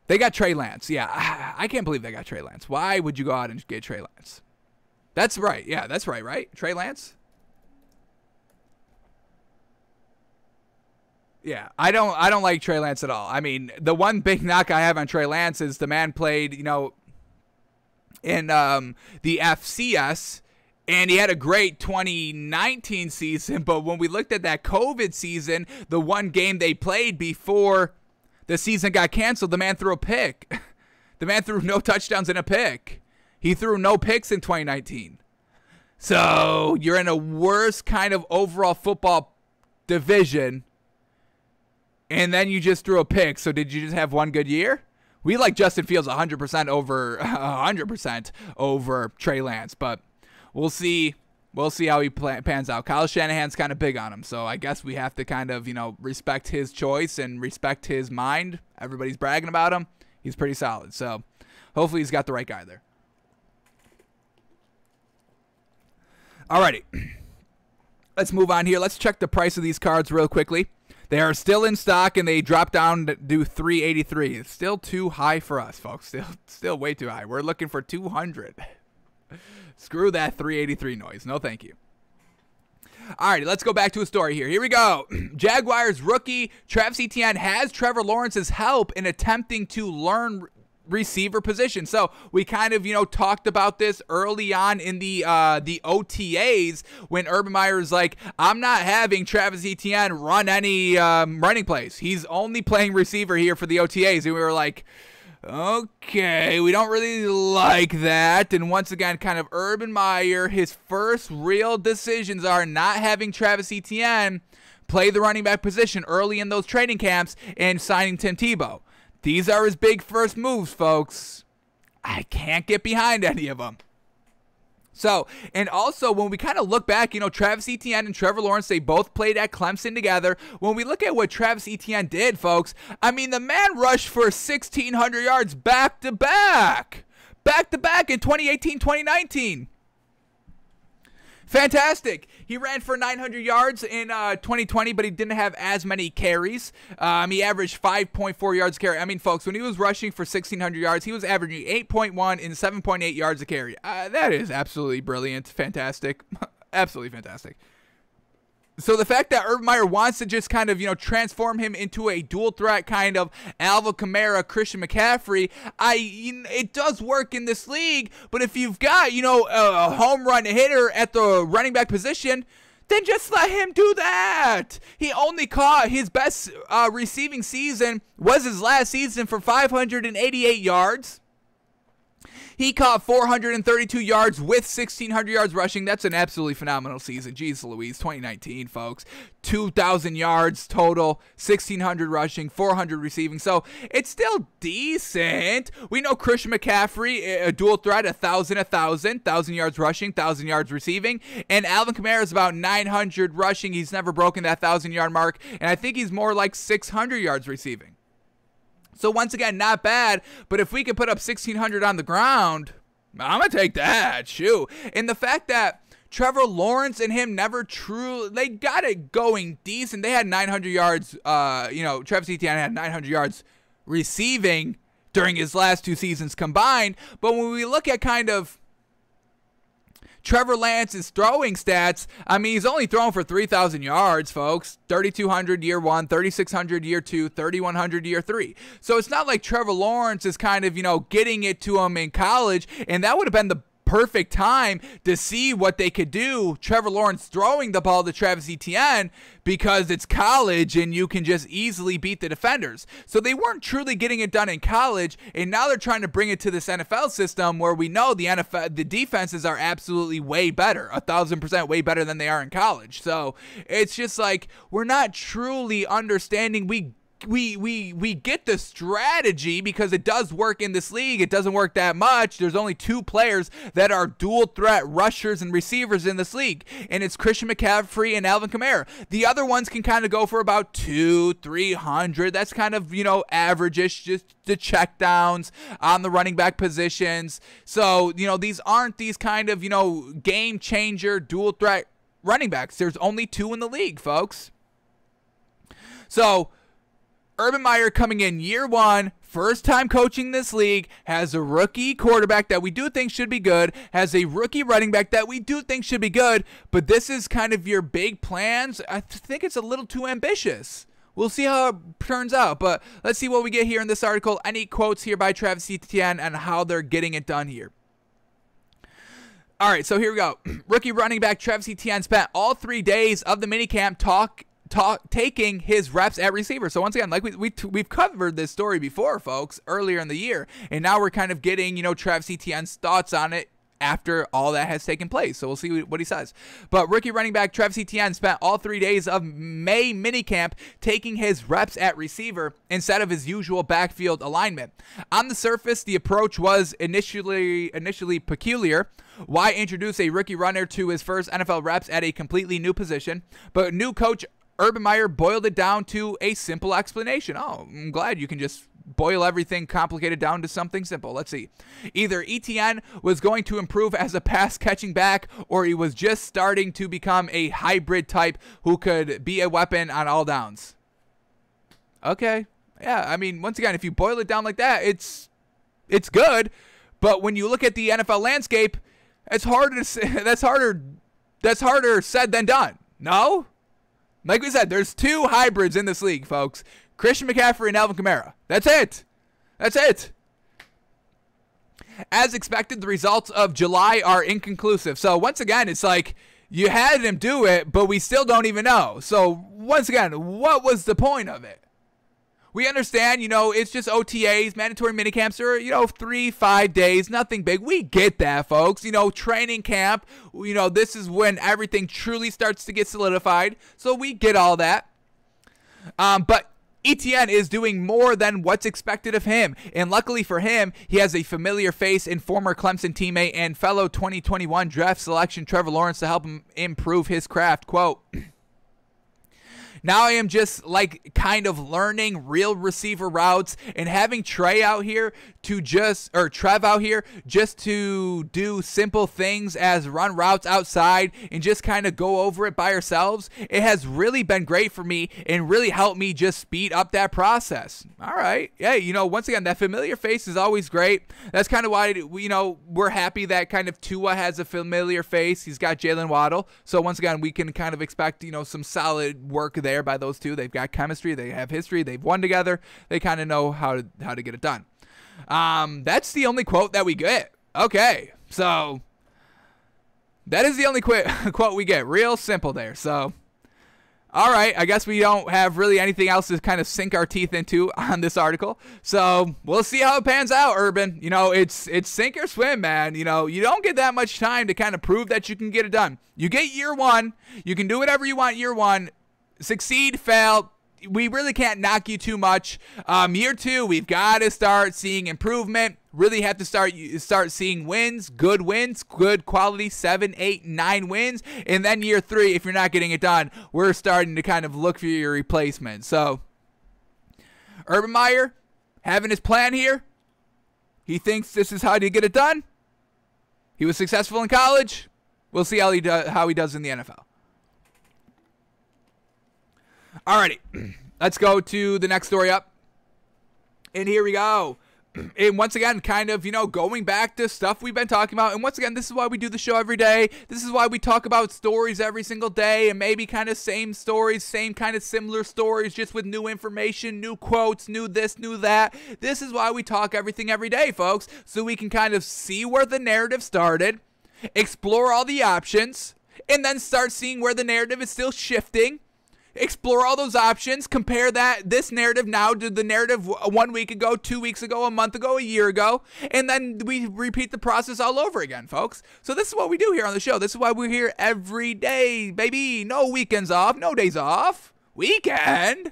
They got Trey Lance. Yeah, I can't believe they got Trey Lance. Why would you go out and get Trey Lance? That's right. Yeah, that's right, right? Trey Lance? Yeah, I don't I don't like Trey Lance at all. I mean, the one big knock I have on Trey Lance is the man played, you know, in um, the FCS and he had a great 2019 season, but when we looked at that COVID season, the one game they played before the season got canceled, the man threw a pick. The man threw no touchdowns and a pick. He threw no picks in 2019. So you're in a worse kind of overall football division, and then you just threw a pick. So did you just have one good year? We like Justin Fields 100% over 100% over Trey Lance, but we'll see. We'll see how he pans out. Kyle Shanahan's kind of big on him, so I guess we have to kind of you know respect his choice and respect his mind. Everybody's bragging about him. He's pretty solid, so hopefully he's got the right guy there. Alrighty. Let's move on here. Let's check the price of these cards real quickly. They are still in stock and they drop down to do 383. It's still too high for us, folks. Still still way too high. We're looking for 200. Screw that 383 noise. No, thank you. Alrighty, let's go back to a story here. Here we go. Jaguars rookie Travis Etienne has Trevor Lawrence's help in attempting to learn receiver position. So we kind of, you know, talked about this early on in the uh, the OTAs when Urban Meyer is like, I'm not having Travis Etienne run any um, running plays. He's only playing receiver here for the OTAs. And we were like, okay, we don't really like that. And once again, kind of Urban Meyer, his first real decisions are not having Travis Etienne play the running back position early in those training camps and signing Tim Tebow. These are his big first moves, folks. I can't get behind any of them. So, and also when we kind of look back, you know, Travis Etienne and Trevor Lawrence, they both played at Clemson together. When we look at what Travis Etienne did, folks, I mean, the man rushed for 1,600 yards back to back. Back to back in 2018 2019. Fantastic. He ran for 900 yards in uh, 2020, but he didn't have as many carries. Um, he averaged 5.4 yards carry. I mean, folks, when he was rushing for 1,600 yards, he was averaging 8.1 and 7.8 yards a carry. Uh, that is absolutely brilliant. Fantastic. absolutely fantastic. So the fact that Urban Meyer wants to just kind of, you know, transform him into a dual threat kind of Alvin Kamara, Christian McCaffrey, I it does work in this league, but if you've got, you know, a home run hitter at the running back position, then just let him do that. He only caught his best uh, receiving season was his last season for 588 yards. He caught 432 yards with 1,600 yards rushing. That's an absolutely phenomenal season. Jeez Louise, 2019, folks. 2,000 yards total, 1,600 rushing, 400 receiving. So it's still decent. We know Christian McCaffrey, a dual threat, 1,000, 1,000, 1,000 yards rushing, 1,000 yards receiving. And Alvin Kamara is about 900 rushing. He's never broken that 1,000 yard mark. And I think he's more like 600 yards receiving. So once again, not bad. But if we could put up 1600 on the ground, I'm gonna take that. Shoot. And the fact that Trevor Lawrence and him never truly they got it going decent. They had 900 yards. Uh, you know, Travis Etienne had 900 yards receiving during his last two seasons combined. But when we look at kind of Trevor Lance's throwing stats, I mean, he's only thrown for 3,000 yards, folks. 3,200 year one, 3,600 year two, 3,100 year three. So it's not like Trevor Lawrence is kind of, you know, getting it to him in college. And that would have been the perfect time to see what they could do. Trevor Lawrence throwing the ball to Travis Etienne because it's college and you can just easily beat the defenders. So they weren't truly getting it done in college, and now they're trying to bring it to this NFL system where we know the NFL the defenses are absolutely way better, a thousand percent way better than they are in college. So it's just like we're not truly understanding. We we we we get the strategy because it does work in this league. It doesn't work that much. There's only two players that are dual threat rushers and receivers in this league, and it's Christian McCaffrey and Alvin Kamara. The other ones can kind of go for about two, three hundred. That's kind of you know averageish, just the check downs on the running back positions. So you know these aren't these kind of you know game changer dual threat running backs. There's only two in the league, folks. So Urban Meyer coming in year one, first time coaching this league, has a rookie quarterback that we do think should be good, has a rookie running back that we do think should be good, but this is kind of your big plans. I think it's a little too ambitious. We'll see how it turns out, but let's see what we get here in this article. Any quotes here by Travis Etienne and how they're getting it done here. All right, so here we go. Rookie running back Travis Etienne spent all three days of the minicamp talk taking his reps at receiver. So once again, like we, we we've covered this story before, folks, earlier in the year, and now we're kind of getting you know Travis Etienne's thoughts on it after all that has taken place. So we'll see what he says. But rookie running back Travis Etienne spent all three days of May minicamp taking his reps at receiver instead of his usual backfield alignment. On the surface, the approach was initially initially peculiar. Why introduce a rookie runner to his first NFL reps at a completely new position? But new coach Urban Meyer boiled it down to a simple explanation. Oh, I'm glad you can just boil everything complicated down to something simple. Let's see. Either Etienne was going to improve as a pass catching back, or he was just starting to become a hybrid type who could be a weapon on all downs. Okay. Yeah, I mean, once again, if you boil it down like that, it's it's good. But when you look at the NFL landscape, it's harder to say, that's harder that's harder said than done. No? Like we said, there's two hybrids in this league, folks. Christian McCaffrey and Alvin Kamara. That's it. That's it. As expected, the results of July are inconclusive. So once again, it's like you had him do it, but we still don't even know. So once again, what was the point of it? We understand, you know, it's just OTAs, mandatory minicamps are, you know, three, five days, nothing big. We get that, folks. You know, training camp, you know, this is when everything truly starts to get solidified. So we get all that. Um, but Etienne is doing more than what's expected of him. And luckily for him, he has a familiar face in former Clemson teammate and fellow 2021 draft selection Trevor Lawrence to help him improve his craft. Quote, now I am just like kind of learning real receiver routes and having Trey out here to just, or Trev out here just to do simple things as run routes outside and just kind of go over it by ourselves. It has really been great for me and really helped me just speed up that process. All right. Yeah, you know, once again, that familiar face is always great. That's kind of why, you know, we're happy that kind of Tua has a familiar face. He's got Jaylen Waddle. So once again, we can kind of expect, you know, some solid work there there by those two. They've got chemistry. They have history. They've won together. They kind of know how to how to get it done. Um, that's the only quote that we get. Okay, so that is the only qu- quote we get. Real simple there. So, all right, I guess we don't have really anything else to kind of sink our teeth into on this article. So we'll see how it pans out, Urban. You know, it's it's sink or swim, man. You know, you don't get that much time to kind of prove that you can get it done. You get year one, you can do whatever you want year one, succeed, fail, we really can't knock you too much. Um, year two, we've got to start seeing improvement. Really have to start start seeing wins, good wins, good quality, seven, eight, nine wins. And then year three, if you're not getting it done, we're starting to kind of look for your replacement. So, Urban Meyer having his plan here. He thinks this is how to get it done. He was successful in college. We'll see how he do, how he does in the NFL. Alrighty, let's go to the next story up. And here we go. And once again, kind of, you know, going back to stuff we've been talking about. And once again, this is why we do the show every day. This is why we talk about stories every single day and maybe kind of same stories, same kind of similar stories, just with new information, new quotes, new this, new that. This is why we talk everything every day, folks. So we can kind of see where the narrative started, explore all the options, and then start seeing where the narrative is still shifting explore all those options, compare that this narrative now to the narrative one week ago, two weeks ago, a month ago, a year ago, and then we repeat the process all over again, folks. So this is what we do here on the show. This is why we're here every day, baby. No weekends off, no days off. Weekend.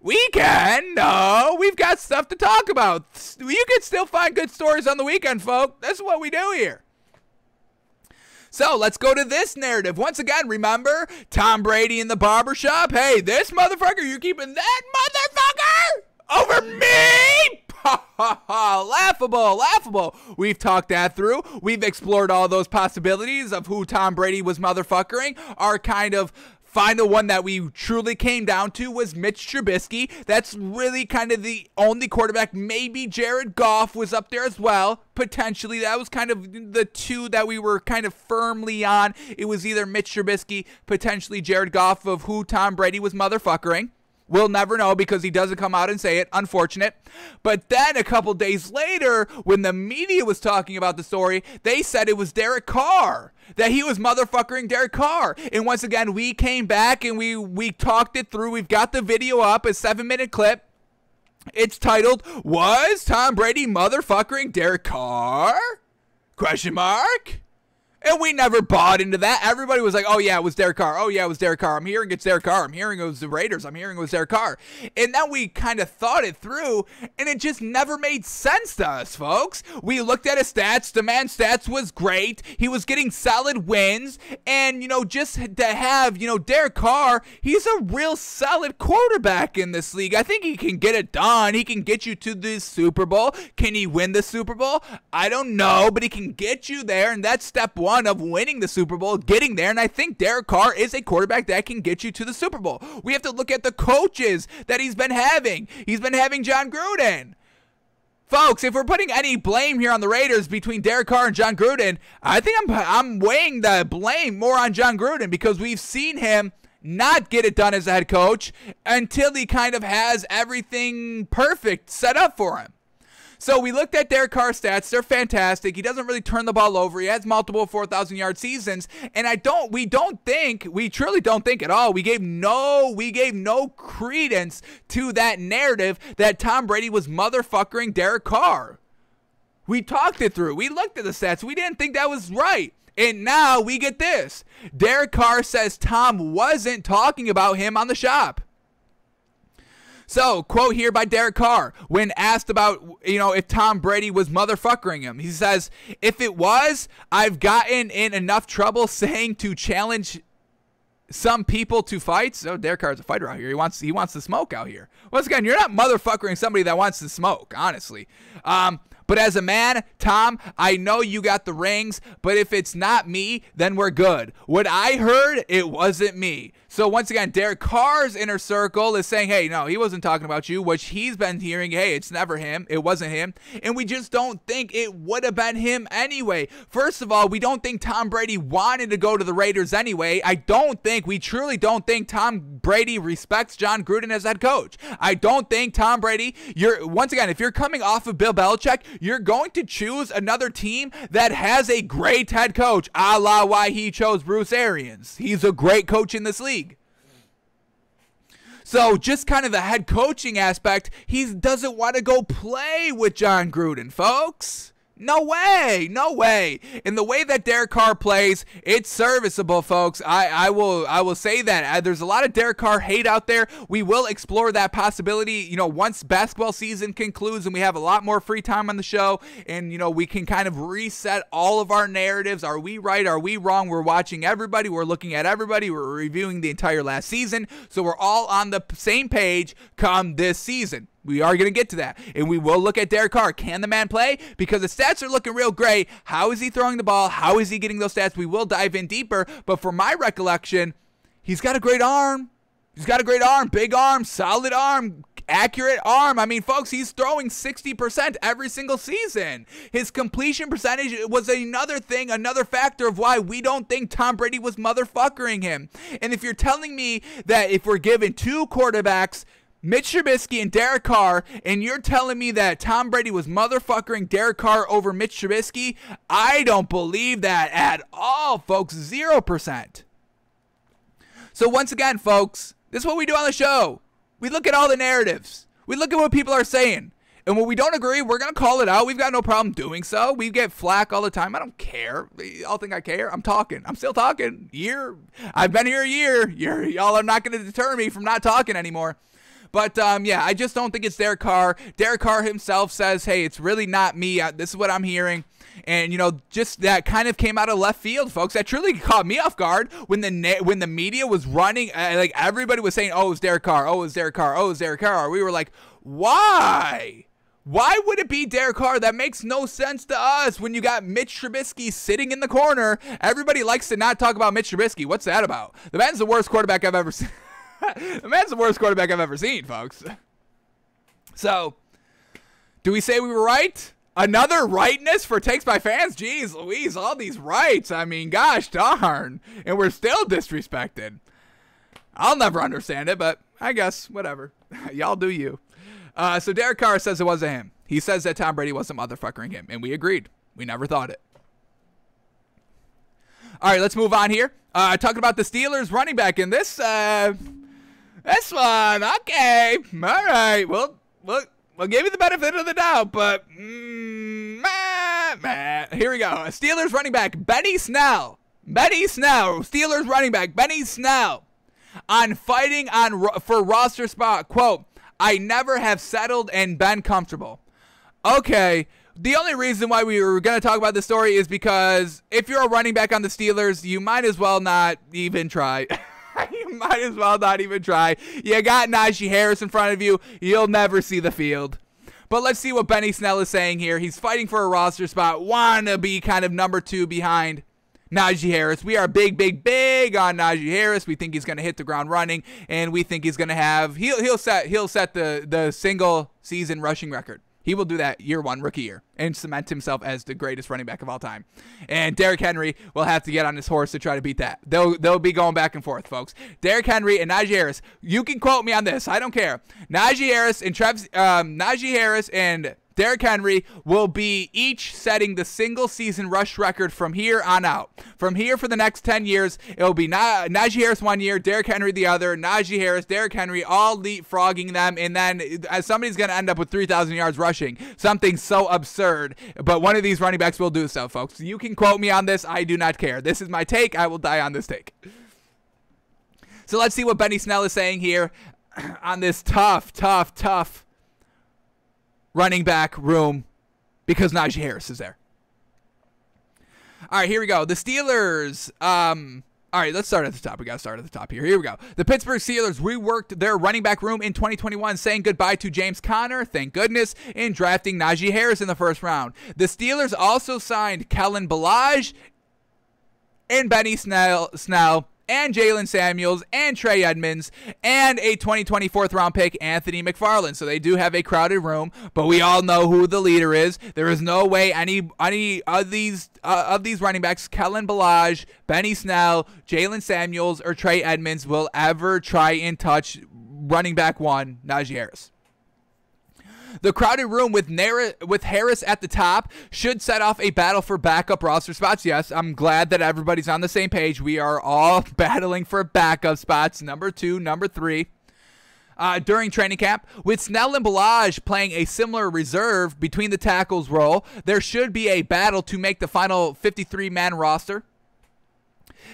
Weekend? No, we've got stuff to talk about. You can still find good stories on the weekend, folks. That's what we do here. So let's go to this narrative. Once again, remember Tom Brady in the barbershop? Hey, this motherfucker, you're keeping that motherfucker over me? laughable, laughable. We've talked that through. We've explored all those possibilities of who Tom Brady was motherfuckering, our kind of final one that we truly came down to was Mitch Trubisky. That's really kind of the only quarterback. Maybe Jared Goff was up there as well, potentially. That was kind of the two that we were kind of firmly on. It was either Mitch Trubisky, potentially Jared Goff, of who Tom Brady was motherfuckering. We'll never know because he doesn't come out and say it. Unfortunate. But then a couple days later, when the media was talking about the story, they said it was Derek Carr that he was motherfuckering Derek Carr. And once again, we came back and we we talked it through. We've got the video up, a seven minute clip. It's titled "Was Tom Brady motherfuckering Derek Carr?" Question mark. And we never bought into that. Everybody was like, oh, yeah, it was Derek Carr. Oh, yeah, it was Derek Carr. I'm hearing it's Derek Carr. I'm hearing it was the Raiders. I'm hearing it was Derek Carr. And then we kind of thought it through, and it just never made sense to us, folks. We looked at his stats. The man's stats was great. He was getting solid wins. And, you know, just to have, you know, Derek Carr, he's a real solid quarterback in this league. I think he can get it done. He can get you to the Super Bowl. Can he win the Super Bowl? I don't know, but he can get you there, and that's step one of winning the Super Bowl, getting there. And I think Derek Carr is a quarterback that can get you to the Super Bowl. We have to look at the coaches that he's been having. He's been having Jon Gruden. Folks, if we're putting any blame here on the Raiders between Derek Carr and Jon Gruden, I think I'm I'm weighing the blame more on Jon Gruden because we've seen him not get it done as a head coach until he kind of has everything perfect set up for him. So we looked at Derek Carr stats. They're fantastic. He doesn't really turn the ball over. He has multiple 4,000 yard seasons. And I don't, we don't think, we truly don't think at all. We gave no, we gave no credence to that narrative that Tom Brady was motherfuckering Derek Carr. We talked it through. We looked at the stats. We didn't think that was right. And now we get this. Derek Carr says Tom wasn't talking about him on the shop. So, quote here by Derek Carr when asked about, you know, if Tom Brady was motherfuckering him. He says, If it was, I've gotten in enough trouble saying to challenge some people to fight. So Derek Carr's a fighter out here. He wants he wants to smoke out here. Once again, you're not motherfuckering somebody that wants to smoke, honestly. Um, but as a man, Tom, I know you got the rings, but if it's not me, then we're good. What I heard, it wasn't me. So once again, Derek Carr's inner circle is saying, hey, no, he wasn't talking about you, which he's been hearing, hey, it's never him. It wasn't him. And we just don't think it would have been him anyway. First of all, we don't think Tom Brady wanted to go to the Raiders anyway. I don't think, we truly don't think Tom Brady respects Jon Gruden as head coach. I don't think Tom Brady, you're, once again, if you're coming off of Bill Belichick, you're going to choose another team that has a great head coach, a la why he chose Bruce Arians. He's a great coach in this league. So just kind of the head coaching aspect, he doesn't want to go play with Jon Gruden, folks. No way, no way. In the way that Derek Carr plays, it's serviceable, folks. I, I will I will say that. Uh, there's a lot of Derek Carr hate out there. We will explore that possibility, you know, once basketball season concludes and we have a lot more free time on the show and you know, we can kind of reset all of our narratives. Are we right? Are we wrong? We're watching everybody, we're looking at everybody, we're reviewing the entire last season. So we're all on the same page come this season. We are going to get to that. And we will look at Derek Carr. Can the man play? Because the stats are looking real great. How is he throwing the ball? How is he getting those stats? We will dive in deeper. But for my recollection, he's got a great arm. He's got a great arm, big arm, solid arm, accurate arm. I mean, folks, he's throwing 60% every single season. His completion percentage was another thing, another factor of why we don't think Tom Brady was motherfuckering him. And if you're telling me that if we're given two quarterbacks Mitch Trubisky and Derek Carr, and you're telling me that Tom Brady was motherfuckering Derek Carr over Mitch Trubisky? I don't believe that at all, folks. Zero percent. So, once again, folks, this is what we do on the show. We look at all the narratives, we look at what people are saying. And when we don't agree, we're going to call it out. We've got no problem doing so. We get flack all the time. I don't care. Y'all think I care? I'm talking. I'm still talking. Year. I've been here a year. You're, y'all are not going to deter me from not talking anymore. But um, yeah, I just don't think it's Derek Carr. Derek Carr himself says, hey, it's really not me. This is what I'm hearing. And you know, just that kind of came out of left field, folks. That truly caught me off guard when the when the media was running, uh, like everybody was saying, "Oh, it's Derek Carr. Oh, it's Derek Carr. Oh, it's Derek Carr." We were like, "Why? Why would it be Derek Carr? That makes no sense to us. When you got Mitch Trubisky sitting in the corner, everybody likes to not talk about Mitch Trubisky. What's that about? The man's the worst quarterback I've ever seen." The man's the worst quarterback I've ever seen, folks. So, do we say we were right? Another rightness for takes by fans? Jeez Louise, all these rights. I mean, gosh darn. And we're still disrespected. I'll never understand it, but I guess, whatever. Y'all do you. Uh, so Derek Carr says it wasn't him. He says that Tom Brady wasn't motherfuckering him, and we agreed. We never thought it. All right, let's move on here. Uh, talking about the Steelers running back in this. Uh, this one, okay, all right. Well, we'll we'll give you the benefit of the doubt, but mm, meh, meh. here we go. Steelers running back Benny Snell. Benny Snell, Steelers running back Benny Snell, on fighting on for roster spot. Quote: I never have settled and been comfortable. Okay. The only reason why we were going to talk about this story is because if you're a running back on the Steelers, you might as well not even try. you might as well not even try. You got Najee Harris in front of you. You'll never see the field. But let's see what Benny Snell is saying here. He's fighting for a roster spot. Want to be kind of number two behind Najee Harris. We are big, big, big on Najee Harris. We think he's going to hit the ground running, and we think he's going to have he'll he'll set he'll set the the single season rushing record. He will do that year one, rookie year, and cement himself as the greatest running back of all time. And Derrick Henry will have to get on his horse to try to beat that. They'll they'll be going back and forth, folks. Derrick Henry and Najee Harris. You can quote me on this. I don't care. Najee Harris and Trev, um, Najee Harris and Derrick Henry will be each setting the single season rush record from here on out. From here for the next 10 years, it will be Na- Najee Harris one year, Derrick Henry the other, Najee Harris, Derrick Henry, all leapfrogging them, and then uh, somebody's going to end up with 3,000 yards rushing. Something so absurd. But one of these running backs will do so, folks. You can quote me on this. I do not care. This is my take. I will die on this take. So let's see what Benny Snell is saying here on this tough, tough, tough running back room because Najee Harris is there. All right, here we go. The Steelers. Um, all right, let's start at the top. We got to start at the top here. Here we go. The Pittsburgh Steelers reworked their running back room in 2021, saying goodbye to James Conner, thank goodness, in drafting Najee Harris in the first round. The Steelers also signed Kalen Ballage and Benny Snell, Snell and Jaylen Samuels and Trey Edmunds and a 2020 fourth round pick, Anthony McFarland. So they do have a crowded room, but we all know who the leader is. There is no way any any of these uh, of these running backs, Kalen Ballage, Benny Snell, Jaylen Samuels, or Trey Edmunds, will ever try and touch running back one, Najee Harris. The crowded room with Nara, with Harris at the top should set off a battle for backup roster spots. Yes, I'm glad that everybody's on the same page. We are all battling for backup spots, number two, number three. uh, during training camp. With Snell and Ballage playing a similar reserve between the tackles role, there should be a battle to make the final 53 man roster.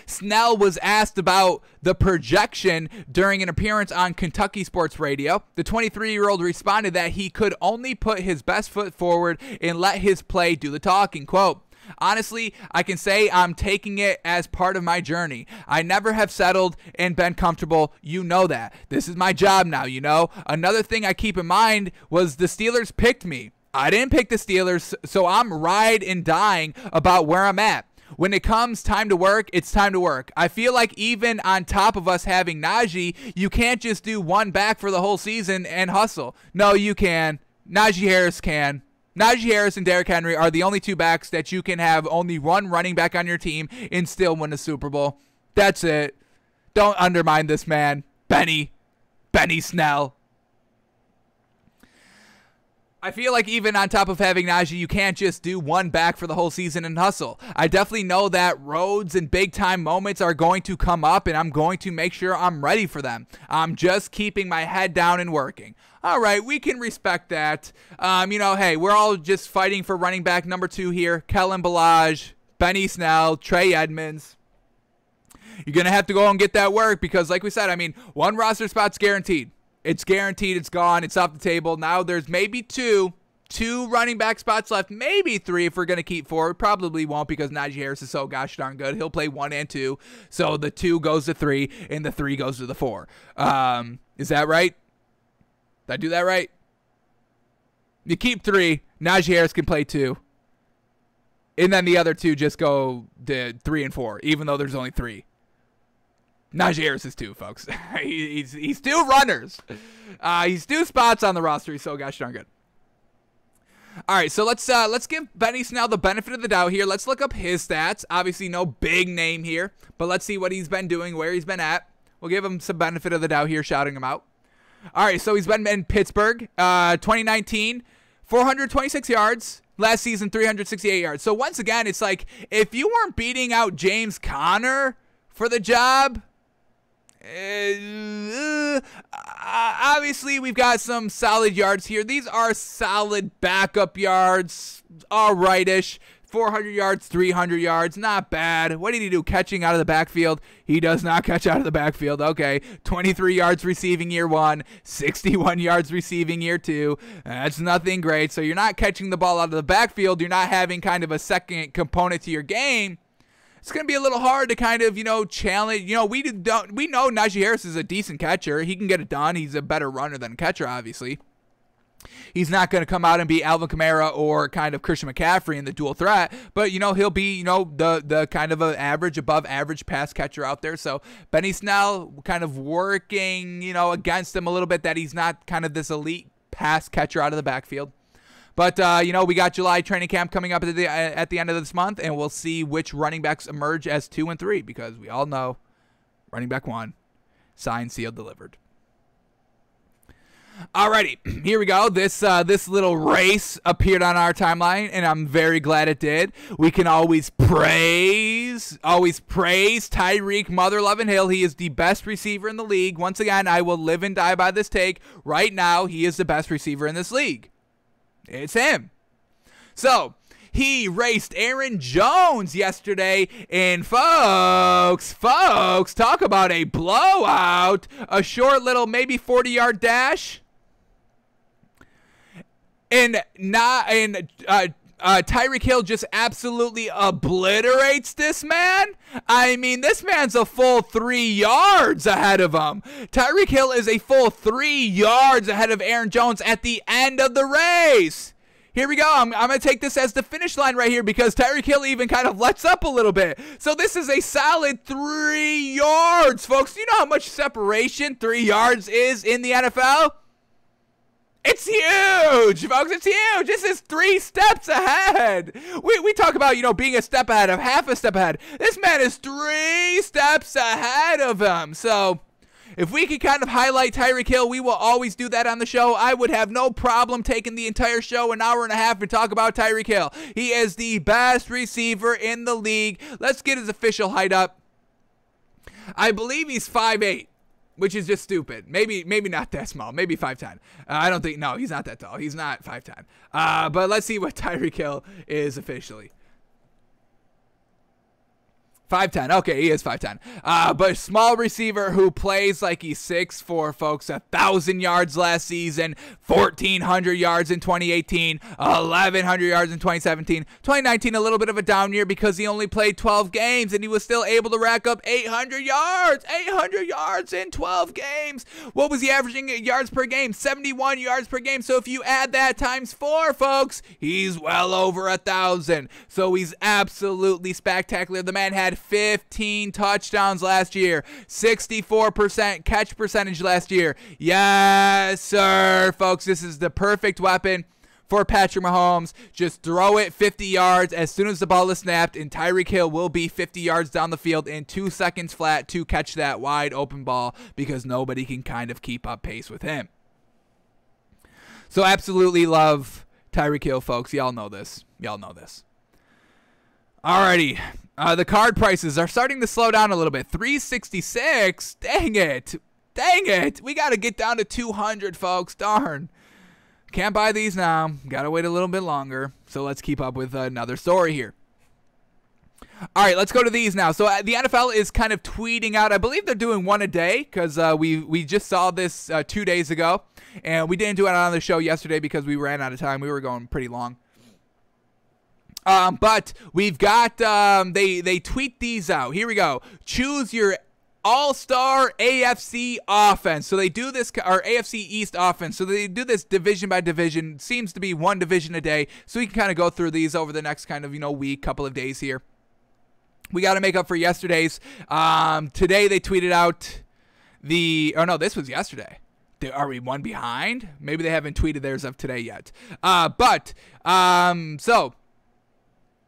Snell was asked about the projection during an appearance on Kentucky Sports Radio. The 23 year old responded that he could only put his best foot forward and let his play do the talking. Quote, Honestly, I can say I'm taking it as part of my journey. I never have settled and been comfortable. You know that. This is my job now, you know? Another thing I keep in mind was the Steelers picked me. I didn't pick the Steelers, so I'm ride and dying about where I'm at when it comes time to work, it's time to work. I feel like even on top of us having Najee, you can't just do one back for the whole season and hustle. No, you can. Najee Harris can. Najee Harris and Derrick Henry are the only two backs that you can have only one running back on your team and still win a Super Bowl. That's it. Don't undermine this man. Benny. Benny Snell. I feel like even on top of having Najee, you can't just do one back for the whole season and hustle. I definitely know that roads and big time moments are going to come up, and I'm going to make sure I'm ready for them. I'm just keeping my head down and working. All right, we can respect that. Um, you know, hey, we're all just fighting for running back number two here. Kalen Ballage, Benny Snell, Trey Edmunds You're going to have to go and get that work because, like we said, I mean, one roster spot's guaranteed. It's guaranteed. It's gone. It's off the table. Now there's maybe two, two running back spots left. Maybe three if we're going to keep four. We probably won't because Najee Harris is so gosh darn good. He'll play one and two. So the two goes to three and the three goes to the four. Um, is that right? Did I do that right? You keep three. Najee Harris can play two. And then the other two just go to three and four, even though there's only three. Najee Harris is two, folks. he's he's two runners. Uh, he's two spots on the roster. He's so gosh darn good. All right, so let's uh, let's give Benny Snell the benefit of the doubt here. Let's look up his stats. Obviously, no big name here, but let's see what he's been doing, where he's been at. We'll give him some benefit of the doubt here, shouting him out. All right, so he's been in Pittsburgh, uh, 2019, 426 yards. Last season, 368 yards. So once again, it's like if you weren't beating out James Conner for the job, uh, obviously, we've got some solid yards here. These are solid backup yards, all rightish. 400 yards, 300 yards, not bad. What did he do? Catching out of the backfield? He does not catch out of the backfield. Okay. 23 yards receiving year one, 61 yards receiving year two. That's nothing great. So you're not catching the ball out of the backfield. You're not having kind of a second component to your game it's going to be a little hard to kind of, you know, challenge. You know, we don't we know Najee Harris is a decent catcher. He can get it done. He's a better runner than catcher, obviously. He's not going to come out and be Alvin Kamara or kind of Christian McCaffrey in the dual threat, but you know he'll be you know the the kind of an average, above average pass catcher out there. So Benny Snell kind of working you know against him a little bit that he's not kind of this elite pass catcher out of the backfield. But uh, you know, we got July training camp coming up at the at the end of this month, and we'll see which running backs emerge as two and three because we all know running back one, signed, sealed, delivered. Alrighty, here we go. This uh, this little race appeared on our timeline, and I'm very glad it did. We can always praise, always praise Tyreek Mother Loving Hill. He is the best receiver in the league. Once again, I will live and die by this take. Right now, he is the best receiver in this league. It's him. So, he raced Aaron Jones yesterday. And folks, folks, talk about a blowout. A short little, maybe 40 yard dash. And not and uh, uh, Tyreek Hill just absolutely obliterates this man. I mean, this man's a full three yards ahead of him. Tyreek Hill is a full three yards ahead of Aaron Jones at the end of the race. Here we go. I'm, I'm going to take this as the finish line right here because Tyreek Hill even kind of lets up a little bit. So this is a solid three yards, folks. Do you know how much separation three yards is in the NFL? It's huge, folks. It's huge. This is three steps ahead. We, we talk about, you know, being a step ahead of half a step ahead. This man is three steps ahead of him. So if we could kind of highlight Tyreek Hill, we will always do that on the show. I would have no problem taking the entire show, an hour and a half, and talk about Tyreek Hill. He is the best receiver in the league. Let's get his official height up. I believe he's 5'8. Which is just stupid. Maybe maybe not that small. Maybe 5'10. Uh, I don't think no, he's not that tall. He's not 5'10. Uh, but let's see what Tyreek Hill is officially. 5'10. Okay, he is 5'10. Uh, but small receiver who plays like he's 6'4, folks. 1,000 yards last season, 1,400 yards in 2018, 1,100 yards in 2017. 2019, a little bit of a down year because he only played 12 games and he was still able to rack up 800 yards. 800 yards in 12 games. What was he averaging yards per game? 71 yards per game. So if you add that times four, folks, he's well over a 1,000. So he's absolutely spectacular. The man had 15 touchdowns last year, 64% catch percentage last year. Yes, sir, folks. This is the perfect weapon for Patrick Mahomes. Just throw it 50 yards as soon as the ball is snapped, and Tyreek Hill will be 50 yards down the field in two seconds flat to catch that wide open ball because nobody can kind of keep up pace with him. So, absolutely love Tyreek Hill, folks. Y'all know this. Y'all know this. Alrighty. Uh, the card prices are starting to slow down a little bit. 366. Dang it. Dang it. We got to get down to 200, folks. Darn. Can't buy these now. Got to wait a little bit longer. So let's keep up with another story here. All right, let's go to these now. So uh, the NFL is kind of tweeting out. I believe they're doing one a day because uh, we we just saw this uh, two days ago, and we didn't do it on the show yesterday because we ran out of time. We were going pretty long. Um, but we've got um, they they tweet these out. Here we go. Choose your all-star AFC offense. So they do this or AFC East offense. So they do this division by division. Seems to be one division a day. So we can kind of go through these over the next kind of, you know, week, couple of days here. We got to make up for yesterday's. Um, today they tweeted out the oh no, this was yesterday. Are we one behind? Maybe they haven't tweeted theirs of today yet. Uh, but um, so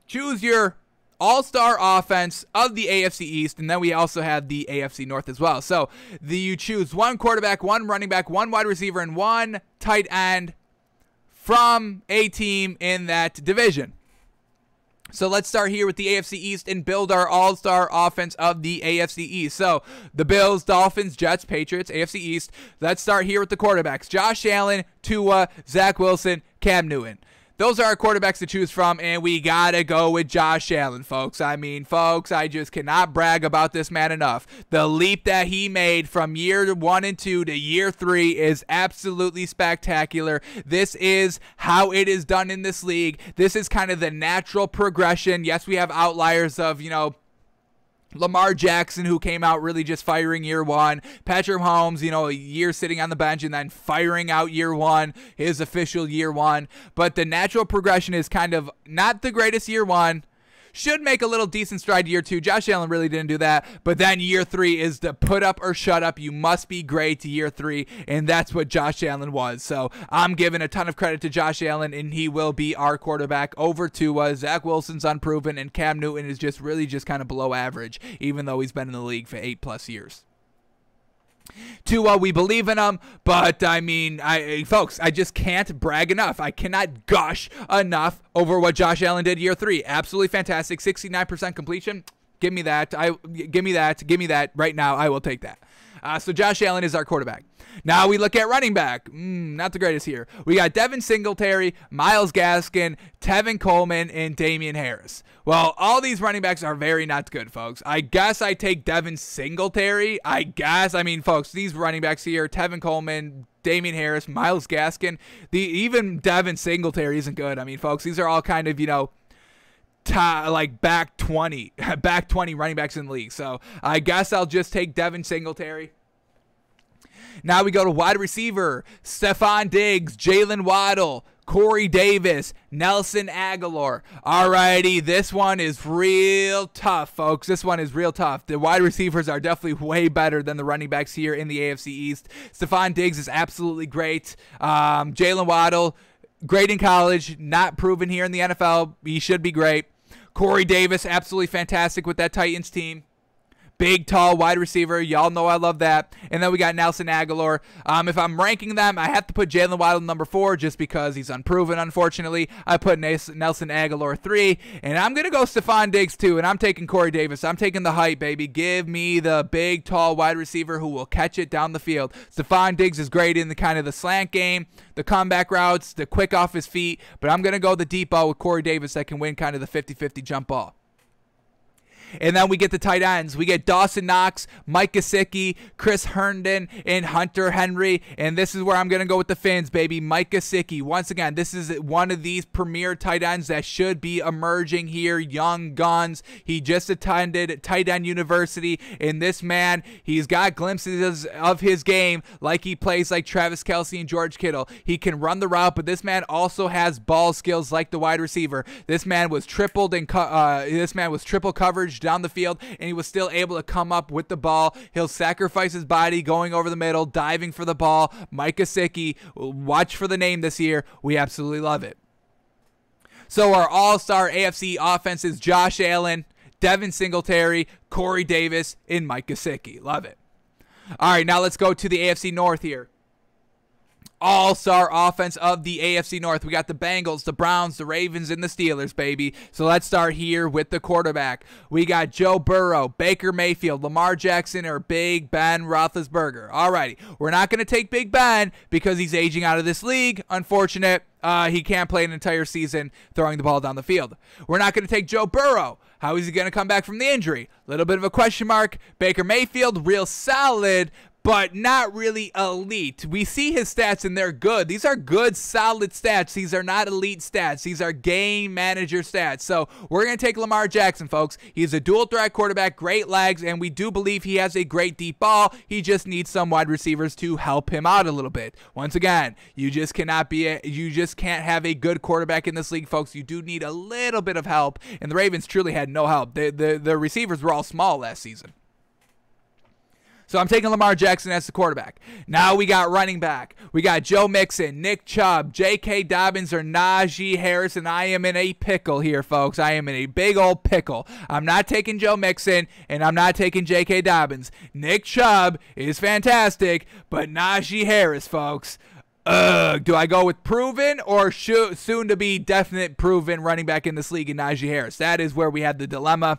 choose your all star offense of the AFC East, and then we also have the AFC North as well. So the, you choose one quarterback, one running back, one wide receiver, and one tight end from a team in that division. So let's start here with the AFC East and build our all star offense of the AFC East. So the Bills, Dolphins, Jets, Patriots, AFC East. Let's start here with the quarterbacks Josh Allen, Tua, Zach Wilson, Cam Newton those are our quarterbacks to choose from, and we gotta go with Josh Allen, folks. I mean, folks, I just cannot brag about this man enough. The leap that he made from year one and two to year three is absolutely spectacular. This is how it is done in this league. This is kind of the natural progression. Yes, we have outliers of, you know, Lamar Jackson, who came out really just firing year one. Patrick Mahomes, you know, a year sitting on the bench and then firing out year one, his official year one. But the natural progression is kind of not the greatest year one, should make a little decent stride year two. Josh Allen really didn't do that. But then year three is the put up or shut up. You must be great to year three. And that's what Josh Allen was. So I'm giving a ton of credit to Josh Allen, and he will be our quarterback over to uh, Zach Wilson's unproven, and Cam Newton is just really just kind of below average, even though he's been in the league for eight plus years. Tua, we believe in him, but I mean, I folks, I just can't brag enough. I cannot gush enough over what Josh Allen did year three. Absolutely fantastic, 69% completion. Give me that. I give me that. Give me that right now. I will take that. Uh, so Josh Allen is our quarterback. Now we look at running back. Mm, not the greatest here. We got Devin Singletary, Myles Gaskin, Tevin Coleman, and Damien Harris. Well, all these running backs are very not good, folks. I guess I take Devin Singletary. I guess. I mean, folks, these running backs here, Tevin Coleman, Damien Harris, Myles Gaskin, the even Devin Singletary isn't good. I mean, folks, these are all kind of, you know, like back 20, back 20 running backs in the league. So I guess I'll just take Devin Singletary. Now we go to wide receiver Stefon Diggs, Jaylen Waddle, Corey Davis, Nelson Agholor. Alrighty, this one is real tough, folks. This one is real tough. The wide receivers are definitely way better than the running backs here in the AFC East. Stefon Diggs is absolutely great. Um, Jaylen Waddle, great in college, not proven here in the NFL. He should be great. Corey Davis, absolutely fantastic with that Titans team. Big, tall wide receiver. Y'all know I love that. And then we got Nelson Agholor. Um, if I'm ranking them, I have to put Jaylen Waddle number four just because he's unproven, unfortunately. I put Nelson Agholor three. And I'm going to go Stefon Diggs two. And I'm taking Corey Davis. I'm taking the height, baby. Give me the big, tall wide receiver who will catch it down the field. Stefon Diggs is great in the kind of the slant game, the comeback routes, the quick off his feet. But I'm going to go the deep ball with Corey Davis that can win kind of the 50 50 jump ball. And then we get the tight ends. We get Dawson Knox, Mike Gesicki, Chris Herndon, and Hunter Henry. And this is where I'm going to go with the Fins, baby. Mike Gesicki. Once again, this is one of these premier tight ends that should be emerging here. Young guns. He just attended tight end university. And this man, he's got glimpses of his game like he plays like Travis Kelce and George Kittle. He can run the route, but this man also has ball skills like the wide receiver. This man was tripled in uh, this man was triple coverage down the field, and he was still able to come up with the ball. He'll sacrifice his body going over the middle, diving for the ball. Mike Gesicki, watch for the name this year. We absolutely love it. So our all-star AFC offense is Josh Allen, Devin Singletary, Corey Davis, and Mike Gesicki. Love it. All right, now let's go to the AFC North here all star offense of the AFC North. We got the Bengals, the Browns, the Ravens, and the Steelers, baby. So let's start here with the quarterback. We got Joe Burrow, Baker Mayfield, Lamar Jackson, or Big Ben Roethlisberger. Alrighty, we're not going to take Big Ben because he's aging out of this league. Unfortunate. Uh, he can't play an entire season throwing the ball down the field. We're not going to take Joe Burrow. How is he going to come back from the injury? Little bit of a question mark. Baker Mayfield, real solid, but not really elite. We see his stats and they're good. These are good, solid stats. These are not elite stats. These are game manager stats. So we're going to take Lamar Jackson, folks. He's a dual threat quarterback, great legs, and we do believe he has a great deep ball. He just needs some wide receivers to help him out a little bit. Once again, you just cannot be a, you just can't have a good quarterback in this league, folks. You do need a little bit of help, and the Ravens truly had no help. The the, the receivers were all small last season. So I'm taking Lamar Jackson as the quarterback. Now we got running back. We got Joe Mixon, Nick Chubb, J.K. Dobbins, or Najee Harris, and I am in a pickle here, folks. I am in a big old pickle. I'm not taking Joe Mixon, and I'm not taking J.K. Dobbins. Nick Chubb is fantastic, but Najee Harris, folks. Ugh, do I go with proven or soon to be definite proven running back in this league in Najee Harris? That is where we had the dilemma.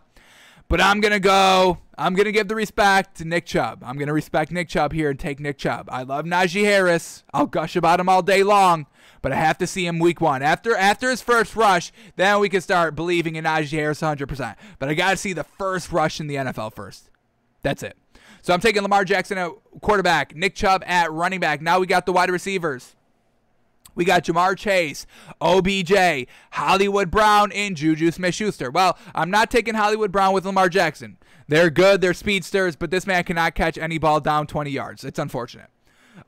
But I'm going to go. I'm going to give the respect to Nick Chubb. I'm going to respect Nick Chubb here and take Nick Chubb. I love Najee Harris. I'll gush about him all day long, but I have to see him week one. After after his first rush, then we can start believing in Najee Harris 100%. But I got to see the first rush in the NFL first. That's it. So I'm taking Lamar Jackson at quarterback, Nick Chubb at running back. Now we got the wide receivers. We got Ja'Marr Chase, OBJ, Hollywood Brown, and Juju Smith Schuster. Well, I'm not taking Hollywood Brown with Lamar Jackson. They're good, they're speedsters, but this man cannot catch any ball down 20 yards. It's unfortunate.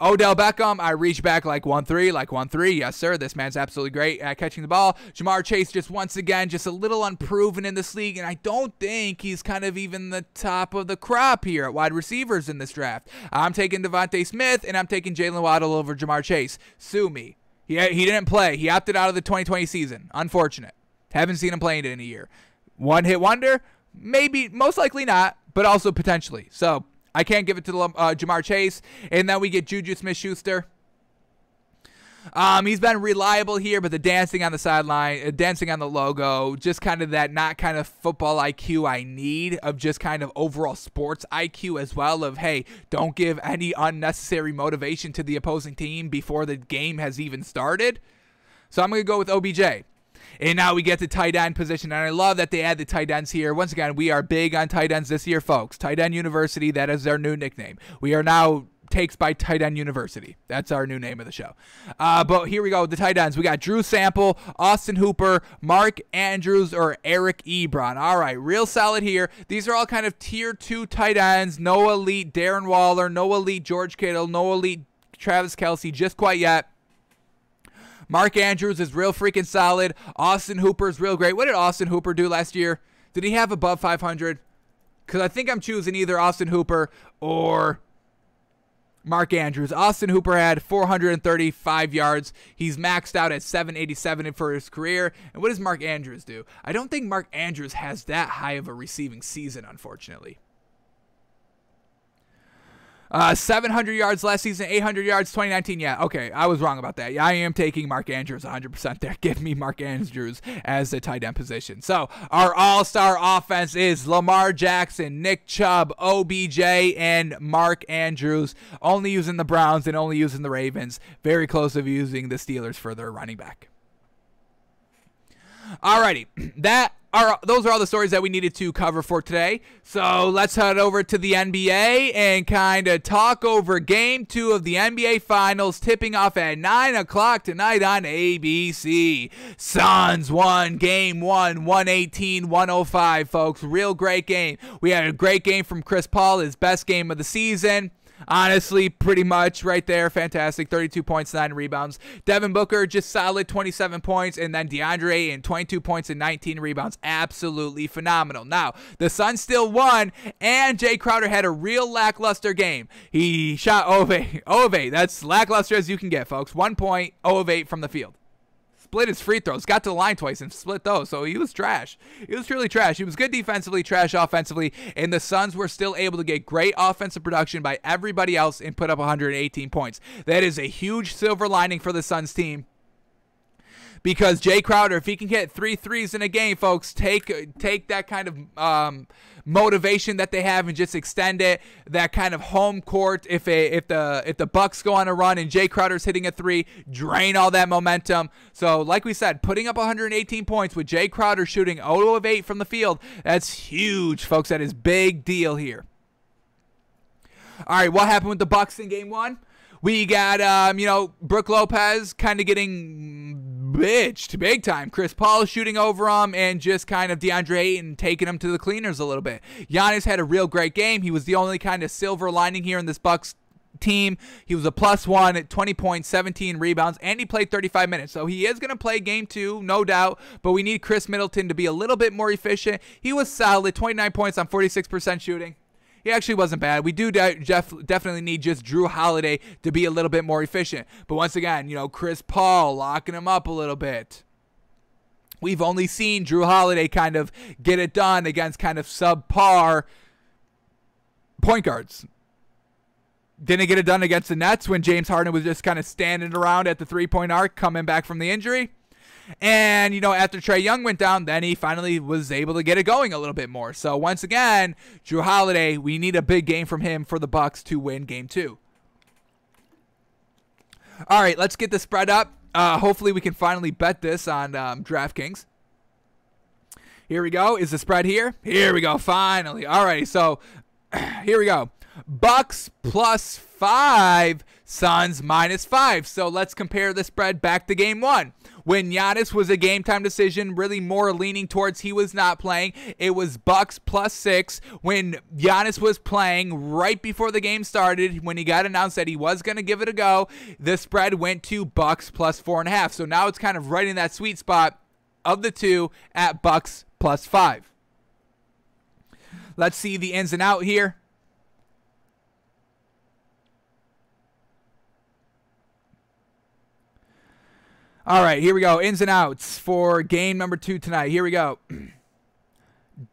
Odell Beckham, I reach back like 1 3, like 1 3. Yes, sir. This man's absolutely great at catching the ball. Ja'Marr Chase, just once again, just a little unproven in this league, and I don't think he's kind of even the top of the crop here at wide receivers in this draft. I'm taking DeVonta Smith, and I'm taking Jaylen Waddle over Ja'Marr Chase. Sue me. He, he didn't play. He opted out of the 2020 season. Unfortunate. Haven't seen him playing in a year. One hit wonder? Maybe, most likely not, but also potentially. So I can't give it to uh, Ja'Marr Chase. And then we get Juju Smith Schuster. Um, he's been reliable here, but the dancing on the sideline, uh, dancing on the logo, just kind of that not kind of football IQ I need of just kind of overall sports IQ as well. Of hey, don't give any unnecessary motivation to the opposing team before the game has even started. So I'm gonna go with OBJ. And now we get to tight end position. And I love that they add the tight ends here. Once again, we are big on tight ends this year, folks. Tight end University, that is their new nickname. We are now takes by Tight End University. That's our new name of the show. Uh, but here we go. The tight ends. We got Drew Sample, Austin Hooper, Mark Andrews, or Eric Ebron. All right, real solid here. These are all kind of tier two tight ends. No elite Darren Waller, no elite George Kittle, no elite Travis Kelce just quite yet. Mark Andrews is real freaking solid. Austin Hooper is real great. What did Austin Hooper do last year? Did he have above 500? Because I think I'm choosing either Austin Hooper or Mark Andrews. Austin Hooper had 435 yards. He's maxed out at 787 for his career. And what does Mark Andrews do? I don't think Mark Andrews has that high of a receiving season, unfortunately. Uh, 700 yards last season, 800 yards 2019. Yeah, okay, I was wrong about that. Yeah, I am taking Mark Andrews 100% there. Give me Mark Andrews as the tight end position. So our all-star offense is Lamar Jackson, Nick Chubb, OBJ, and Mark Andrews. Only using the Browns and only using the Ravens. Very close of using the Steelers for their running back. Alrighty, that are those are all the stories that we needed to cover for today. So let's head over to the NBA and kind of talk over Game Two of the NBA Finals, tipping off at nine o'clock tonight on ABC. Suns won Game One, 118-105, folks. Real great game. We had a great game from Chris Paul, his best game of the season. Honestly, pretty much right there. Fantastic. 32 points, 9 rebounds. Devin Booker, just solid 27 points. And then DeAndre and 22 points and 19 rebounds. Absolutely phenomenal. Now, the Suns still won, and Jae Crowder had a real lackluster game. He shot 0 of 8. 8. That's lackluster as you can get, folks. One point, 0 of 8 from the field split his free throws, got to the line twice and split those. So he was trash. He was truly trash. He was good defensively, trash offensively, and the Suns were still able to get great offensive production by everybody else and put up 118 points. That is a huge silver lining for the Suns team because Jae Crowder, if he can get three threes in a game, folks, take take that kind of um, motivation that they have and just extend it. That kind of home court. If a, if the if the Bucks go on a run and Jae Crowder's hitting a three, drain all that momentum. So, like we said, putting up 118 points with Jae Crowder shooting 0 of 8 from the field, that's huge, folks. That is big deal here. All right, what happened with the Bucks in Game One? We got, um, you know, Brook Lopez kind of getting bitched big time. Chris Paul shooting over him and just kind of DeAndre Ayton taking him to the cleaners a little bit. Giannis had a real great game. He was the only kind of silver lining here in this Bucks team. He was a plus one at 20 points, 17 rebounds, and he played 35 minutes. So he is going to play game two, no doubt. But we need Khris Middleton to be a little bit more efficient. He was solid, 29 points on 46% shooting he actually wasn't bad. We do de- definitely need just Jrue Holiday to be a little bit more efficient. But once again, you know, Chris Paul locking him up a little bit. We've only seen Jrue Holiday kind of get it done against kind of subpar point guards. Didn't get it done against the Nets when James Harden was just kind of standing around at the three point arc coming back from the injury. And, you know, after Trae Young went down, then he finally was able to get it going a little bit more. So once again, Jrue Holiday, we need a big game from him for the Bucks to win game two. All right, let's get the spread up. Uh, hopefully we can finally bet this on um, DraftKings. Here we go. Is the spread here? Here we go. Finally. All right. So here we go. Bucks plus five, Suns minus five. So let's compare the spread back to game one. When Giannis was a game time decision, really more leaning towards he was not playing. It was Bucks plus six. When Giannis was playing right before the game started, when he got announced that he was going to give it a go, the spread went to Bucks plus four and a half. So now it's kind of right in that sweet spot of the two at Bucks plus five. Let's see the ins and out here. All right, here we go. Ins and outs for game number two tonight. Here we go.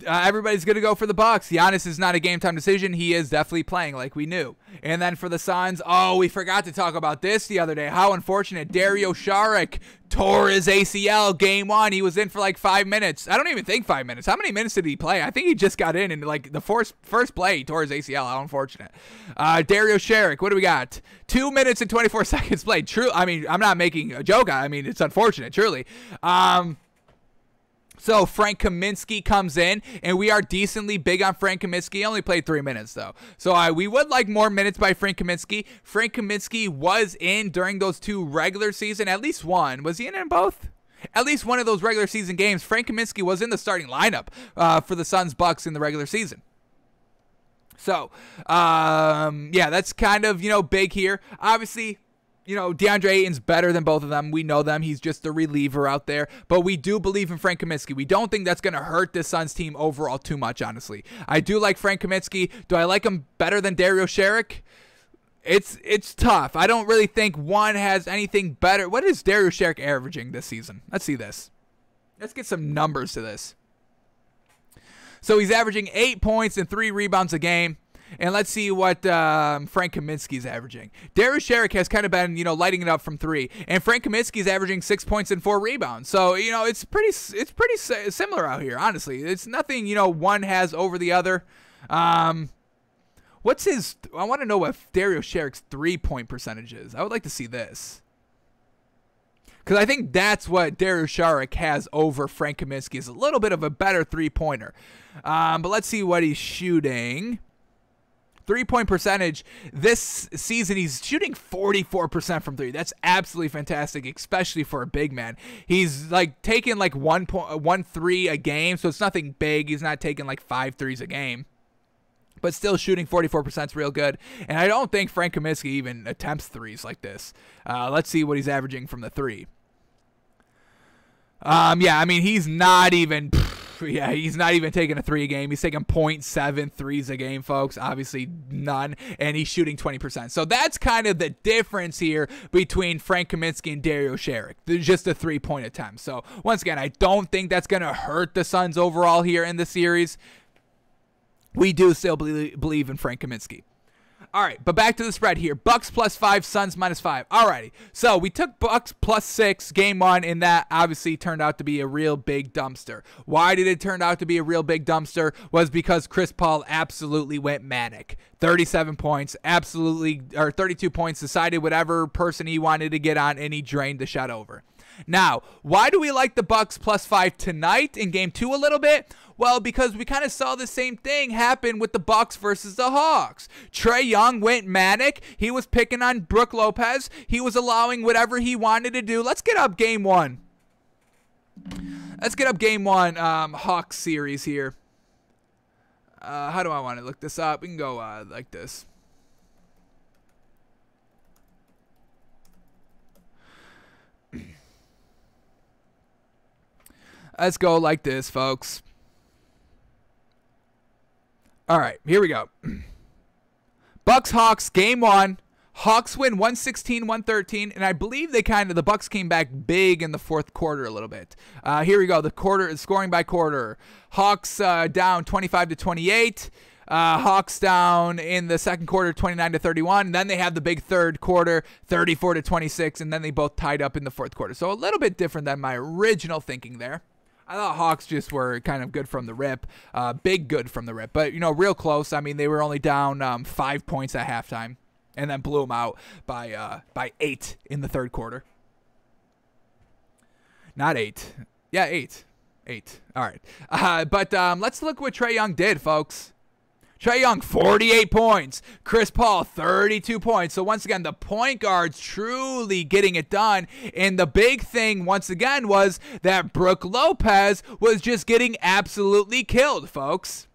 Uh, everybody's going to go for the Bucks. Giannis is not a game time decision. He is definitely playing like we knew. And then for the Suns, oh, we forgot to talk about this the other day. How unfortunate. Dario Saric tore his ACL game one. He was in for like five minutes. I don't even think five minutes. How many minutes did he play? I think he just got in and like the first first play he tore his ACL. How unfortunate. Uh, Dario Saric, what do we got? Two minutes and 24 seconds played. True. I mean, I'm not making a joke. I mean, it's unfortunate, truly. Um, so Frank Kaminsky comes in, and we are decently big on Frank Kaminsky. He only played three minutes though, so we would like more minutes by Frank Kaminsky. Frank Kaminsky was in during those two regular season, at least one. Was he in in both? At least one of those regular season games, Frank Kaminsky was in the starting lineup uh, for the Suns Bucks in the regular season. So, um, yeah, that's kind of you know big here. Obviously, you know, DeAndre Ayton's better than both of them. We know them. He's just a reliever out there. But we do believe in Frank Kaminsky. We don't think that's going to hurt this Suns team overall too much, honestly. I do like Frank Kaminsky. Do I like him better than Dario Saric? It's it's tough. I don't really think one has anything better. What is Dario Saric averaging this season? Let's see this. Let's get some numbers to this. So he's averaging eight points and three rebounds a game. And let's see what um, Frank Kaminsky's averaging. Darius Saric has kind of been, you know, lighting it up from three, and Frank Kaminsky's averaging six points and four rebounds. So you know, it's pretty, it's pretty similar out here. Honestly, it's nothing, you know, one has over the other. Um, what's his? I want to know what Darius Saric's three point percentage is. I would like to see this. Because I think that's what Darius Saric has over Frank Kaminsky is a little bit of a better three pointer. Um, but let's see what he's shooting. Three point percentage this season, he's shooting 44% from three. That's absolutely fantastic, especially for a big man. He's like taking like one point, one three a game, so it's nothing big. He's not taking like five threes a game but still shooting 44% is real good. And I don't think Frank Kaminsky even attempts threes like this. Uh, let's see what he's averaging from the three. Um, yeah, I mean, he's not even. yeah, he's not even taking a three a game. He's taking 0.7 threes a game, folks. Obviously, none. And he's shooting 20%. So that's kind of the difference here between Frank Kaminsky and Dario Saric. Just a three point attempt. So, once again, I don't think that's going to hurt the Suns overall here in the series. We do still believe in Frank Kaminsky. All right, but back to the spread here. Bucks plus five, Suns minus five. All righty. So we took Bucks plus six game one, and that obviously turned out to be a real big dumpster. Why did it turn out to be a real big dumpster? Was because Chris Paul absolutely went manic. 37 points, absolutely, or 32 points, decided whatever person he wanted to get on, and he drained the shot over. Now, why do we like the Bucks plus five tonight in game two a little bit? Well, because we kind of saw the same thing happen with the Bucks versus the Hawks. Trae Young went manic. He was picking on Brook Lopez. He was allowing whatever he wanted to do. Let's get up game one. Let's get up game one um, Hawks series here. Uh, how do I want to look this up? We can go uh, like this. Let's go like this, folks. All right, here we go. Bucks Hawks game 1. Hawks win 116-113 and I believe they kind of the Bucks came back big in the fourth quarter a little bit. Uh, here we go. The quarter is scoring by quarter. Hawks uh, down 25 to 28. Uh, Hawks down in the second quarter 29 to 31 then they have the big third quarter 34 to 26 and then they both tied up in the fourth quarter. So a little bit different than my original thinking there. I thought Hawks just were kind of good from the rip, uh, big good from the rip, but you know, real close. I mean, they were only down um, five points at halftime, and then blew them out by uh, by eight in the third quarter. Not eight, yeah, eight, eight. All right, uh, but um, let's look what Trae Young did, folks. Trae Young, 48 points. Chris Paul, 32 points. So, once again, the point guards truly getting it done. And the big thing, once again, was that Brook Lopez was just getting absolutely killed, folks.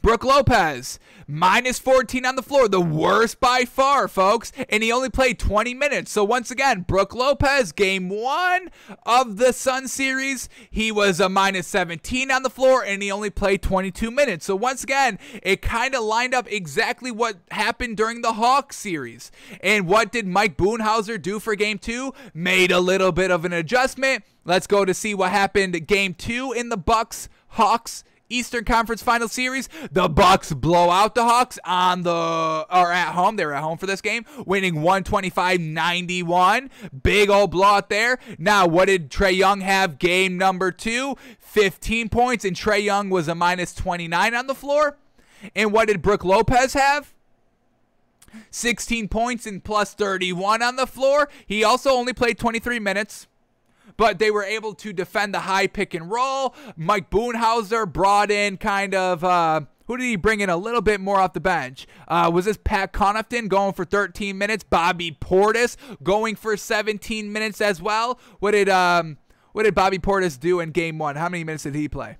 Brook Lopez, minus 14 on the floor, the worst by far, folks. And he only played 20 minutes. So once again, Brook Lopez, game one of the Sun series, he was a minus 17 on the floor and he only played 22 minutes. So once again, it kind of lined up exactly what happened during the Hawks series. And what did Mike Budenholzer do for game two? Made a little bit of an adjustment. Let's go to see what happened game two in the Bucks Hawks Eastern Conference Final Series. The Bucks blow out the Hawks on the or at home. They were at home for this game, winning 125-91. Big old blowout there. Now, what did Trae Young have game number 2? 15 points and Trae Young was a minus 29 on the floor. And what did Brook Lopez have? 16 points and plus 31 on the floor. He also only played 23 minutes but they were able to defend the high pick and roll. Mike Budenholzer brought in kind of. Uh, who did he bring in a little bit more off the bench? Uh, was this Pat Connaughton going for 13 minutes? Bobby Portis going for 17 minutes as well. What did um what did Bobby Portis do in game one? How many minutes did he play?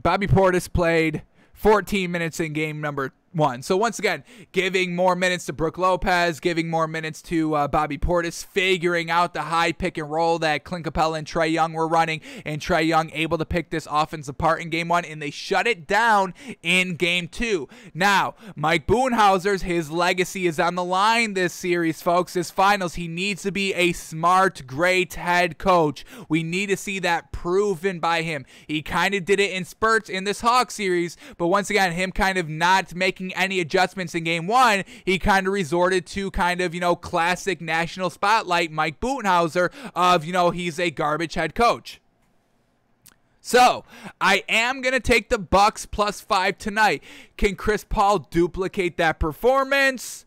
Bobby Portis played 14 minutes in game number one. So once again, giving more minutes to Brook Lopez, giving more minutes to uh, Bobby Portis, figuring out the high pick and roll that Clint Capela and Trae Young were running, and Trae Young able to pick this offense apart in game one, and they shut it down in game two. Now, Mike Budenholzer's his legacy is on the line this series, folks. This finals, he needs to be a smart, great head coach. We need to see that proven by him. He kind of did it in spurts in this Hawk series, but once again, him kind of not making making any adjustments in game one, he kind of resorted to kind of, you know, classic national spotlight Mike Budenholzer of, you know, he's a garbage head coach. So, I am going to take the Bucks plus 5 tonight. Can Chris Paul duplicate that performance?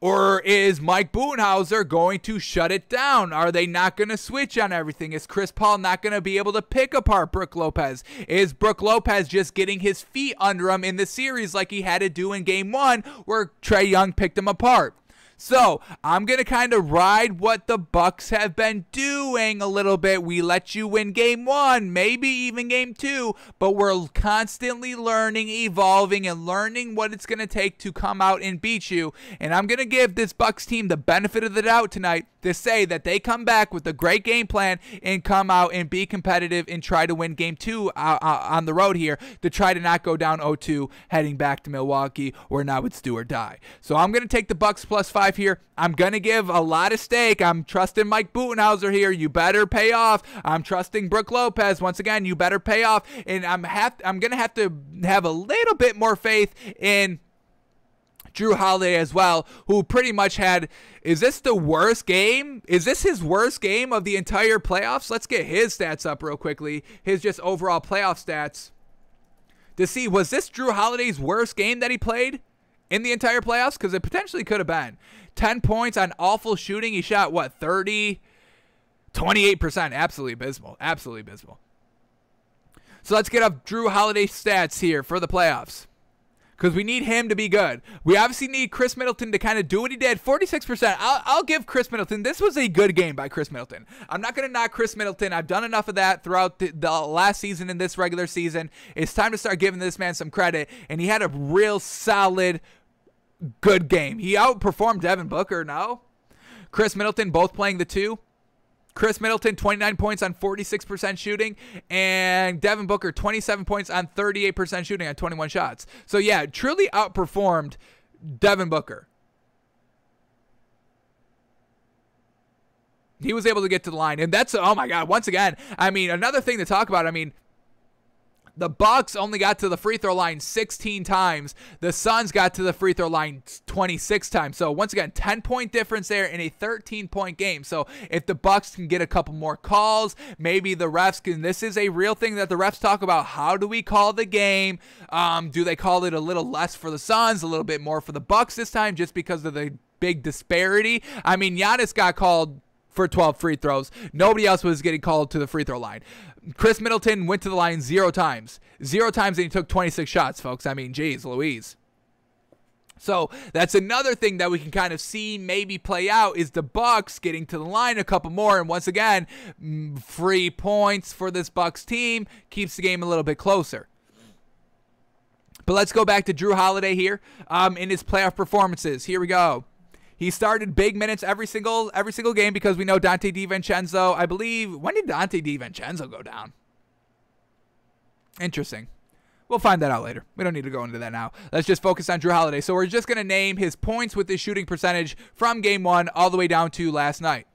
Or is Mike Budenholzer going to shut it down? Are they not going to switch on everything? Is Chris Paul not going to be able to pick apart Brook Lopez? Is Brook Lopez just getting his feet under him in the series like he had to do in game one where Trae Young picked him apart? So I'm gonna kind of ride what the Bucks have been doing a little bit. We let you win game one, maybe even game two, but we're constantly learning, evolving, and learning what it's gonna take to come out and beat you. And I'm gonna give this Bucks team the benefit of the doubt tonight to say that they come back with a great game plan and come out and be competitive and try to win game two uh, uh, on the road here to try to not go down 0-2 heading back to Milwaukee where now it's do or die. So I'm gonna take the Bucks plus five here. I'm going to give a lot of stake. I'm trusting Mike Budenholzer here. You better pay off. I'm trusting Brook Lopez. Once again, you better pay off. And I'm have I'm going to have to have a little bit more faith in Jrue Holiday as well, who pretty much had. Is this the worst game? Is this his worst game of the entire playoffs? Let's get his stats up real quickly. His just overall playoff stats. To see, was this Jrue Holiday's worst game that he played in the entire playoffs? Because it potentially could have been. 10 points on awful shooting. He shot, what, 30? 28%. Absolutely abysmal. Absolutely abysmal. So let's get up Jrue Holiday stats here for the playoffs. Because we need him to be good. We obviously need Khris Middleton to kind of do what he did. 46%. I'll, I'll give Khris Middleton. This was a good game by Khris Middleton. I'm not going to knock Khris Middleton. I've done enough of that throughout the, the last season and this regular season. It's time to start giving this man some credit. And he had a real solid good game. He outperformed Devin Booker, no? Khris Middleton both playing the two. Khris Middleton, 29 points on 46% shooting, and Devin Booker, 27 points on 38% shooting on 21 shots. So, yeah, truly outperformed Devin Booker. He was able to get to the line, and that's, oh my God, once again, I mean, another thing to talk about, I mean, the Bucks only got to the free throw line 16 times. The Suns got to the free throw line 26 times. So once again, 10 point difference there in a 13 point game. So if the Bucks can get a couple more calls, maybe the refs can. This is a real thing that the refs talk about. How do we call the game? Um, do they call it a little less for the Suns, a little bit more for the Bucks this time, just because of the big disparity? I mean, Giannis got called for 12 free throws. Nobody else was getting called to the free throw line. Khris Middleton went to the line zero times. Zero times and he took 26 shots, folks. I mean, geez, Louise. So that's another thing that we can kind of see maybe play out is the Bucks getting to the line a couple more, and once again, free points for this Bucks team keeps the game a little bit closer. But let's go back to Jrue Holiday here um, in his playoff performances. Here we go. He started big minutes every single every single game because we know Donte DiVincenzo. I believe when did Donte DiVincenzo go down? Interesting. We'll find that out later. We don't need to go into that now. Let's just focus on Jrue Holiday. So we're just going to name his points with his shooting percentage from game one all the way down to last night.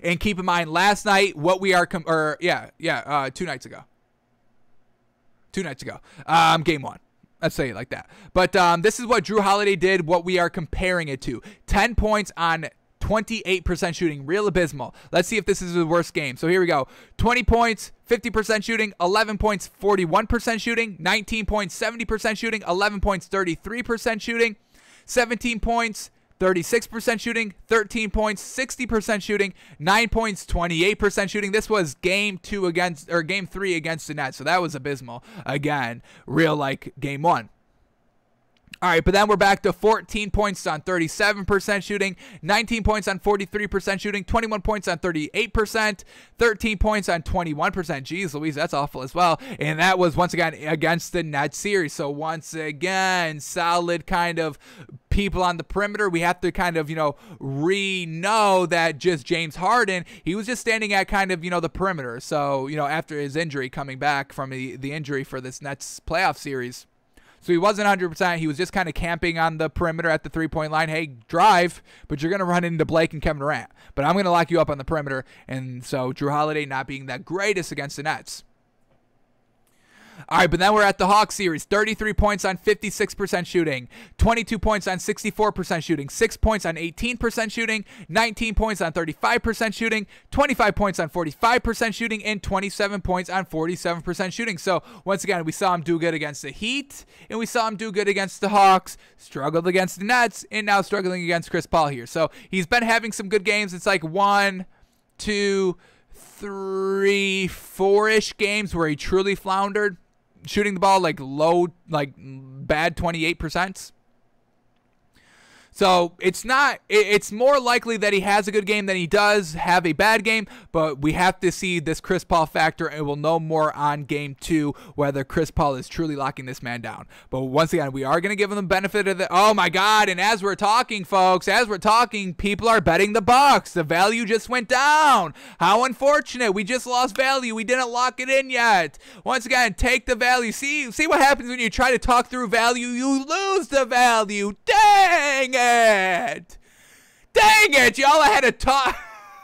And keep in mind, last night, what we are, com- or yeah, yeah, uh, two nights ago. Two nights ago. Um, game one. Let's say it like that. But um, this is what Jrue Holiday did, what we are comparing it to 10 points on 28% shooting, real abysmal. Let's see if this is the worst game. So here we go 20 points, 50% shooting, 11 points, 41% shooting, 19 points, 70% shooting, 11 points, 33% shooting, 17 points, 36% shooting, 13 points, 60% shooting, 9 points, 28% shooting. This was game 2 against or game 3 against the Nets. So that was abysmal. Again, real like game 1. All right, but then we're back to 14 points on 37% shooting, 19 points on 43% shooting, 21 points on 38%, 13 points on 21%. Jeez Louise, that's awful as well. And that was once again against the Nets series. So once again, solid kind of people on the perimeter. We have to kind of, you know, re know that just James Harden, he was just standing at kind of, you know, the perimeter. So, you know, after his injury coming back from the, the injury for this Nets playoff series. So he wasn't 100%. He was just kind of camping on the perimeter at the three point line. Hey, drive, but you're going to run into Blake and Kevin Durant. But I'm going to lock you up on the perimeter. And so Jrue Holiday not being that greatest against the Nets. All right, but then we're at the Hawks series 33 points on 56% shooting, 22 points on 64% shooting, 6 points on 18% shooting, 19 points on 35% shooting, 25 points on 45% shooting, and 27 points on 47% shooting. So, once again, we saw him do good against the Heat, and we saw him do good against the Hawks, struggled against the Nets, and now struggling against Chris Paul here. So, he's been having some good games. It's like one, two, three, four ish games where he truly floundered shooting the ball like low, like bad 28%. So it's not. It's more likely that he has a good game than he does have a bad game. But we have to see this Chris Paul factor, and we'll know more on game two whether Chris Paul is truly locking this man down. But once again, we are going to give him the benefit of the. Oh my God! And as we're talking, folks, as we're talking, people are betting the Bucks. The value just went down. How unfortunate! We just lost value. We didn't lock it in yet. Once again, take the value. See, see what happens when you try to talk through value. You lose the value. Dang it! It! Dang it, y'all! I had to talk.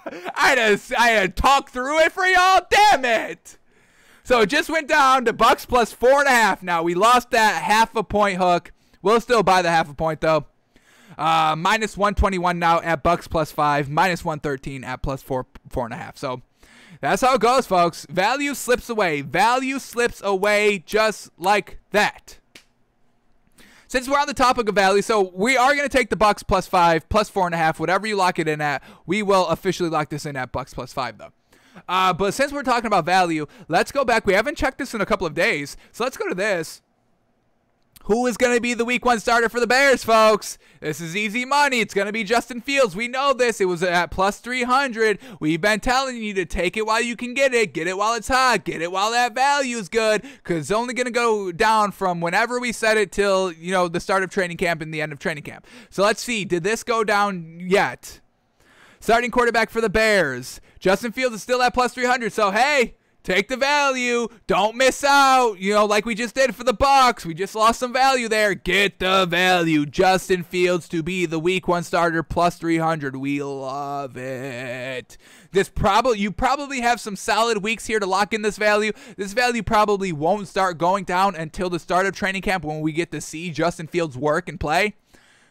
I had to, I had to talk through it for y'all. Damn it! So it just went down to Bucks plus four and a half. Now we lost that half a point hook. We'll still buy the half a point though. Uh, minus 121 now at Bucks plus five. Minus 113 at plus four four and a half. So that's how it goes, folks. Value slips away. Value slips away just like that since we're on the topic of value, so we are going to take the Bucks plus five, plus four and a half, whatever you lock it in at. We will officially lock this in at Bucks plus five, though. Uh, but since we're talking about value, let's go back. We haven't checked this in a couple of days, so let's go to this. Who is going to be the week one starter for the Bears, folks? This is easy money. It's going to be Justin Fields. We know this. It was at plus 300. We've been telling you to take it while you can get it. Get it while it's hot. Get it while that value is good because it's only going to go down from whenever we set it till, you know, the start of training camp and the end of training camp. So let's see. Did this go down yet? Starting quarterback for the Bears. Justin Fields is still at plus 300. So, hey, Take the value. Don't miss out. You know, like we just did for the Bucks. We just lost some value there. Get the value. Justin Fields to be the week one starter plus 300. We love it. This probably you probably have some solid weeks here to lock in this value. This value probably won't start going down until the start of training camp when we get to see Justin Fields work and play.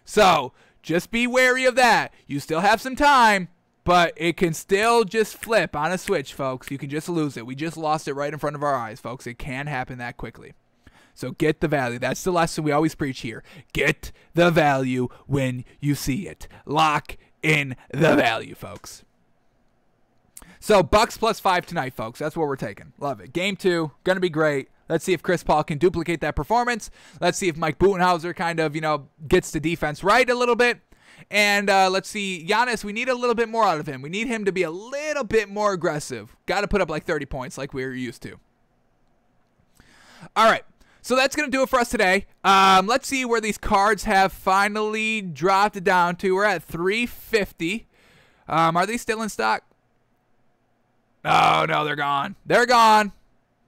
So, just be wary of that. You still have some time but it can still just flip on a switch, folks. You can just lose it. We just lost it right in front of our eyes, folks. It can happen that quickly. So get the value. That's the lesson we always preach here. Get the value when you see it. Lock in the value, folks. So Bucks plus five tonight, folks. That's what we're taking. Love it. Game two, gonna be great. Let's see if Chris Paul can duplicate that performance. Let's see if Mike Budenholzer kind of, you know, gets the defense right a little bit. And uh, let's see, Giannis, we need a little bit more out of him. We need him to be a little bit more aggressive. Got to put up like 30 points like we are used to. All right. So that's going to do it for us today. Um, let's see where these cards have finally dropped down to. We're at 350. Um, are these still in stock? Oh, no, they're gone. They're gone.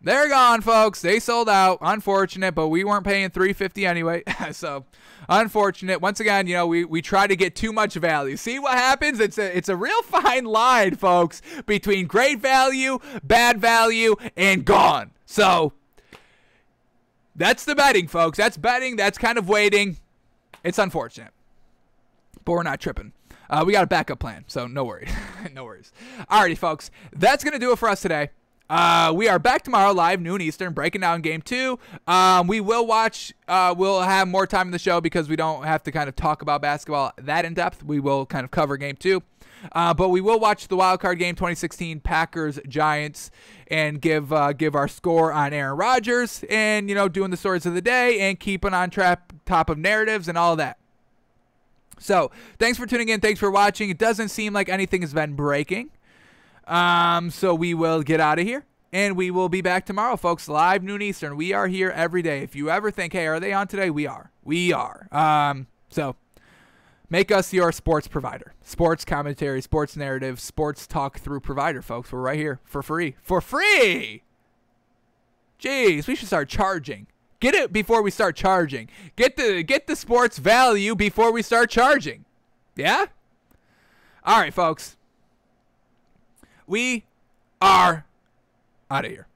They're gone, folks. They sold out. Unfortunate, but we weren't paying 350 anyway. so unfortunate. Once again, you know, we, we try to get too much value. See what happens? It's a it's a real fine line, folks, between great value, bad value, and gone. So that's the betting, folks. That's betting. That's kind of waiting. It's unfortunate. But we're not tripping. Uh, we got a backup plan, so no worries. no worries. Alrighty, folks. That's going to do it for us today. Uh, we are back tomorrow live noon Eastern, breaking down game two. Um, we will watch. Uh, we'll have more time in the show because we don't have to kind of talk about basketball that in depth. We will kind of cover game two. Uh, but we will watch the wild card game 2016 Packers Giants and give uh, give our score on Aaron Rodgers and you know doing the stories of the day and keeping on trap top of narratives and all that. So thanks for tuning in. Thanks for watching. It doesn't seem like anything has been breaking. Um, so we will get out of here. And we will be back tomorrow, folks, live noon Eastern. We are here every day. If you ever think, hey, are they on today? We are. We are. Um, so make us your sports provider. Sports commentary, sports narrative, sports talk through provider, folks. We're right here for free. For free! Jeez, we should start charging. Get it before we start charging. Get the get the sports value before we start charging. Yeah? All right, folks. We are out of here.